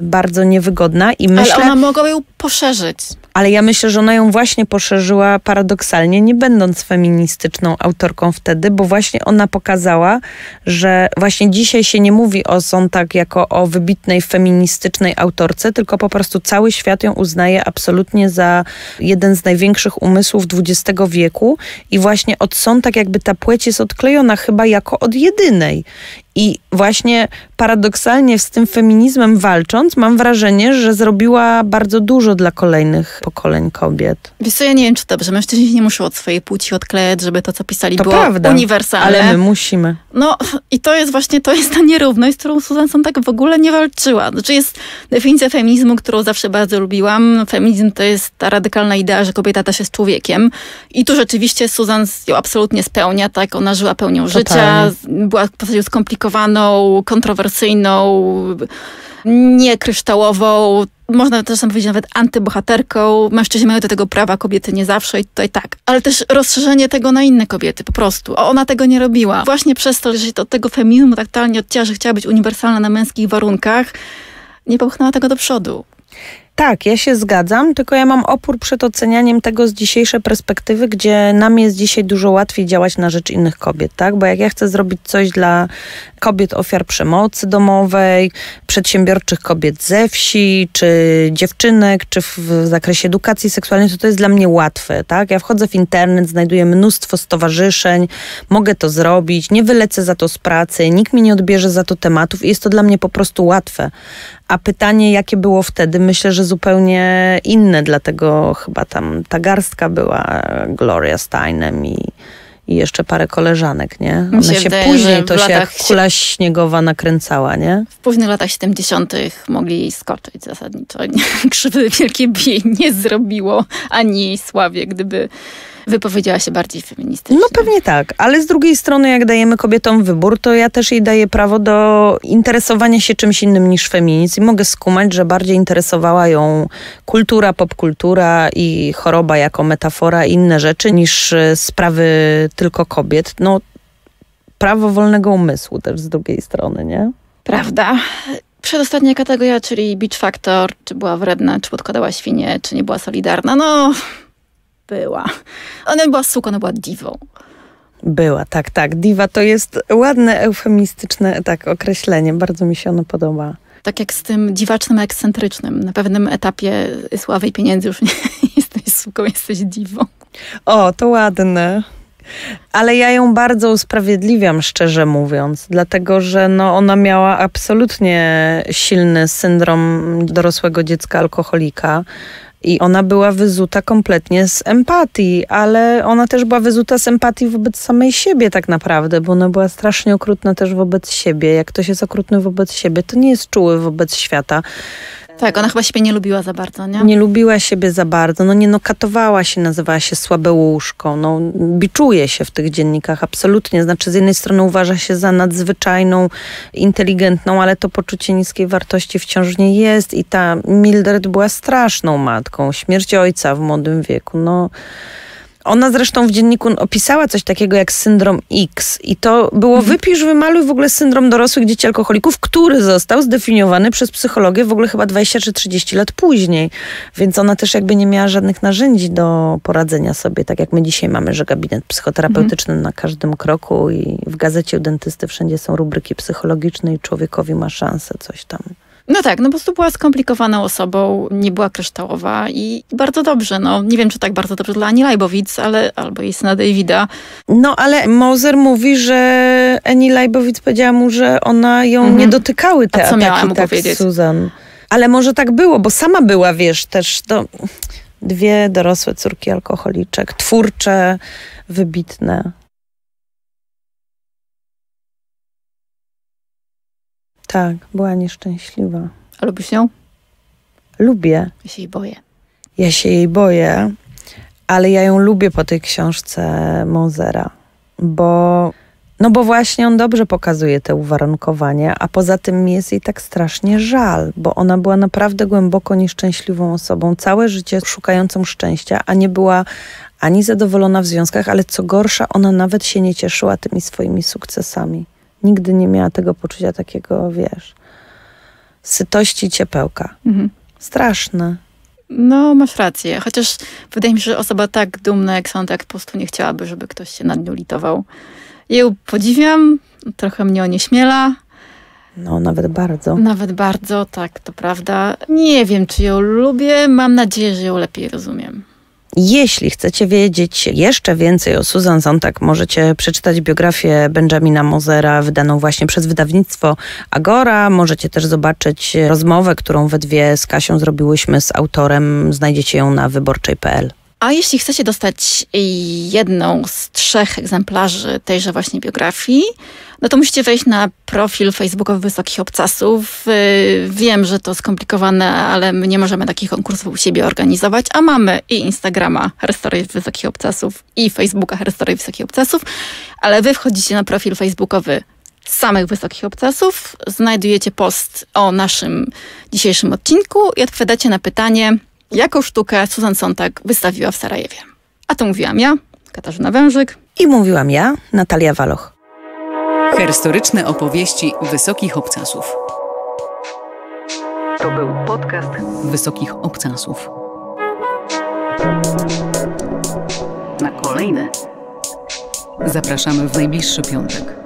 Speaker 3: bardzo niewygodna i myślę...
Speaker 2: Ale ona mogła ją poszerzyć.
Speaker 3: Ale ja myślę, że ona ją właśnie poszerzyła paradoksalnie, nie będąc feministyczną autorką wtedy, bo właśnie ona pokazała, że właśnie dzisiaj się nie mówi o Sontag jako o wybitnej feministycznej autorce, tylko po prostu cały świat ją uznaje absolutnie za jeden z największych umysłów XX wieku i właśnie od Sontag jakby ta płeć jest odklejona chyba jako od jedynej. I właśnie paradoksalnie z tym feminizmem walcząc, mam wrażenie, że zrobiła bardzo dużo dla kolejnych pokoleń kobiet.
Speaker 2: Wiesz co, ja nie wiem, czy dobrze. Mężczyźni nie muszą od swojej płci odklejać, żeby to, co pisali,
Speaker 3: To
Speaker 2: było
Speaker 3: prawda,
Speaker 2: uniwersalne.
Speaker 3: Ale my musimy.
Speaker 2: No i to jest właśnie, to jest ta nierówność, z którą Susan Sontag w ogóle nie walczyła. Znaczy jest definicja feminizmu, którą zawsze bardzo lubiłam. Feminizm to jest ta radykalna idea, że kobieta też jest człowiekiem. I tu rzeczywiście Susan ją absolutnie spełnia, tak? Ona żyła pełnią
Speaker 3: Totalnie.
Speaker 2: życia, była postacią skomplikowaną, kontrowersyjną, nie kryształową, można też powiedzieć nawet antybohaterką. Mężczyźni mają do tego prawa, kobiety nie zawsze i tutaj tak. Ale też rozszerzenie tego na inne kobiety, po prostu. Ona tego nie robiła. Właśnie przez to, że się od tego feminizmu tak totalnie odcięła, że chciała być uniwersalna na męskich warunkach, nie popchnęła tego do przodu.
Speaker 3: Tak, ja się zgadzam, tylko ja mam opór przed ocenianiem tego z dzisiejszej perspektywy, gdzie nam jest dzisiaj dużo łatwiej działać na rzecz innych kobiet, tak? Bo jak ja chcę zrobić coś dla kobiet ofiar przemocy domowej, przedsiębiorczych kobiet ze wsi, czy dziewczynek, czy w, zakresie edukacji seksualnej, to to jest dla mnie łatwe, tak? Ja wchodzę w internet, znajduję mnóstwo stowarzyszeń, mogę to zrobić, nie wylecę za to z pracy, nikt mi nie odbierze za to tematów i jest to dla mnie po prostu łatwe. A pytanie, jakie było wtedy, myślę, że zupełnie inne, dlatego chyba tam ta garstka była Gloria Steinem i, i jeszcze parę koleżanek, nie? One
Speaker 2: się
Speaker 3: się
Speaker 2: wydaje,
Speaker 3: później to się jak kula śniegowa nakręcała, nie?
Speaker 2: W późnych latach 70. mogli jej skoczyć zasadniczo. Krzywdy wielkiej by jej nie zrobiło, ani jej sławie, gdyby wypowiedziała się bardziej feministycznie.
Speaker 3: No pewnie tak, ale z drugiej strony jak dajemy kobietom wybór, to ja też jej daję prawo do interesowania się czymś innym niż feminizm i mogę skumać, że bardziej interesowała ją kultura, popkultura i choroba jako metafora i inne rzeczy niż e, sprawy tylko kobiet. No prawo wolnego umysłu też z drugiej strony, nie?
Speaker 2: Prawda. Przedostatnia kategoria, czyli Beach Factor, czy była wredna, czy podkładała świnie, czy nie była solidarna. No, była. Ona była suką, ona była diwą.
Speaker 3: Była, tak, tak. Diwa to jest ładne, eufemistyczne tak określenie, bardzo mi się ono podoba.
Speaker 2: Tak jak z tym dziwacznym, ekscentrycznym. Na pewnym etapie sławy i pieniędzy już nie jesteś suką, jesteś diwą.
Speaker 3: O, to ładne. Ale ja ją bardzo usprawiedliwiam, szczerze mówiąc, dlatego że no, ona miała absolutnie silny syndrom dorosłego dziecka alkoholika. I ona była wyzuta kompletnie z empatii, ale ona też była wyzuta z empatii wobec samej siebie tak naprawdę, bo ona była strasznie okrutna też wobec siebie. Jak ktoś jest okrutny wobec siebie, to nie jest czuły wobec świata.
Speaker 2: Tak, ona chyba siebie nie lubiła za bardzo, nie?
Speaker 3: Nie lubiła siebie za bardzo, no nie no katowała się, nazywała się słabe łóżko, no biczuje się w tych dziennikach absolutnie, znaczy z jednej strony uważa się za nadzwyczajną, inteligentną, ale to poczucie niskiej wartości wciąż nie jest i ta Mildred była straszną matką, śmierć ojca w młodym wieku, no ona zresztą w dzienniku opisała coś takiego jak syndrom X i to było wypisz, wymaluj w ogóle syndrom dorosłych dzieci alkoholików, który został zdefiniowany przez psychologię w ogóle chyba 20 czy 30 lat później. Więc ona też jakby nie miała żadnych narzędzi do poradzenia sobie, tak jak my dzisiaj mamy, że gabinet psychoterapeutyczny na każdym kroku i w gazecie u dentysty wszędzie są rubryki psychologiczne i człowiekowi ma szansę coś tam.
Speaker 2: No tak, no po prostu była skomplikowaną osobą, nie była kryształowa i bardzo dobrze, no nie wiem, czy tak bardzo dobrze dla Ani Leibowitz, ale albo jej syna Davida.
Speaker 3: No, ale Moser mówi, że Eni Leibowitz powiedziała mu, że ona ją
Speaker 2: Mhm.
Speaker 3: nie dotykały te
Speaker 2: A co miała
Speaker 3: ataki
Speaker 2: mu
Speaker 3: tak
Speaker 2: powiedzieć?
Speaker 3: Susan. Ale może tak było, bo sama była, wiesz, też to dwie dorosłe córki alkoholiczek, twórcze, wybitne. Tak, była nieszczęśliwa.
Speaker 2: A lubisz ją?
Speaker 3: Lubię.
Speaker 2: Ja się jej boję.
Speaker 3: Ja się jej boję, ale ja ją lubię po tej książce Mozera, bo, no bo właśnie on dobrze pokazuje te uwarunkowania, a poza tym mi jest jej tak strasznie żal, bo ona była naprawdę głęboko nieszczęśliwą osobą, całe życie szukającą szczęścia, a nie była ani zadowolona w związkach, ale co gorsza, ona nawet się nie cieszyła tymi swoimi sukcesami. Nigdy nie miała tego poczucia takiego, wiesz, sytości ciepełka.
Speaker 2: Mhm.
Speaker 3: Straszne.
Speaker 2: No, masz rację. Chociaż wydaje mi się, że osoba tak dumna jak Sontag po prostu nie chciałaby, żeby ktoś się nad nią litował. Ją podziwiam, trochę mnie onieśmiela,
Speaker 3: No, nawet bardzo.
Speaker 2: nawet bardzo, tak, to prawda. Nie wiem, czy ją lubię, mam nadzieję, że ją lepiej rozumiem.
Speaker 3: Jeśli chcecie wiedzieć jeszcze więcej o Susan Sontag, możecie przeczytać biografię Benjamina Mozera, wydaną właśnie przez wydawnictwo Agora. Możecie też zobaczyć rozmowę, którą we dwie z Kasią zrobiłyśmy z autorem. Znajdziecie ją na wyborczej.pl.
Speaker 2: A jeśli chcecie dostać jedną z trzech egzemplarzy tejże właśnie biografii, no to musicie wejść na profil facebookowy Wysokich Obcasów. Y, wiem, że to skomplikowane, ale my nie możemy takich konkursów u siebie organizować, a mamy i Instagrama Herstory Wysokich Obcasów i Facebooka Herstory Wysokich Obcasów, ale wy wchodzicie na profil facebookowy samych Wysokich Obcasów, znajdujecie post o naszym dzisiejszym odcinku i odpowiadacie na pytanie, jaką sztukę Susan Sontag wystawiła w Sarajewie. A to mówiłam ja, Katarzyna Wężyk.
Speaker 3: I mówiłam ja, Natalia Waloch.
Speaker 1: Historyczne opowieści Wysokich Obcasów. To był podcast Wysokich Obcasów. Na kolejne zapraszamy w najbliższy piątek.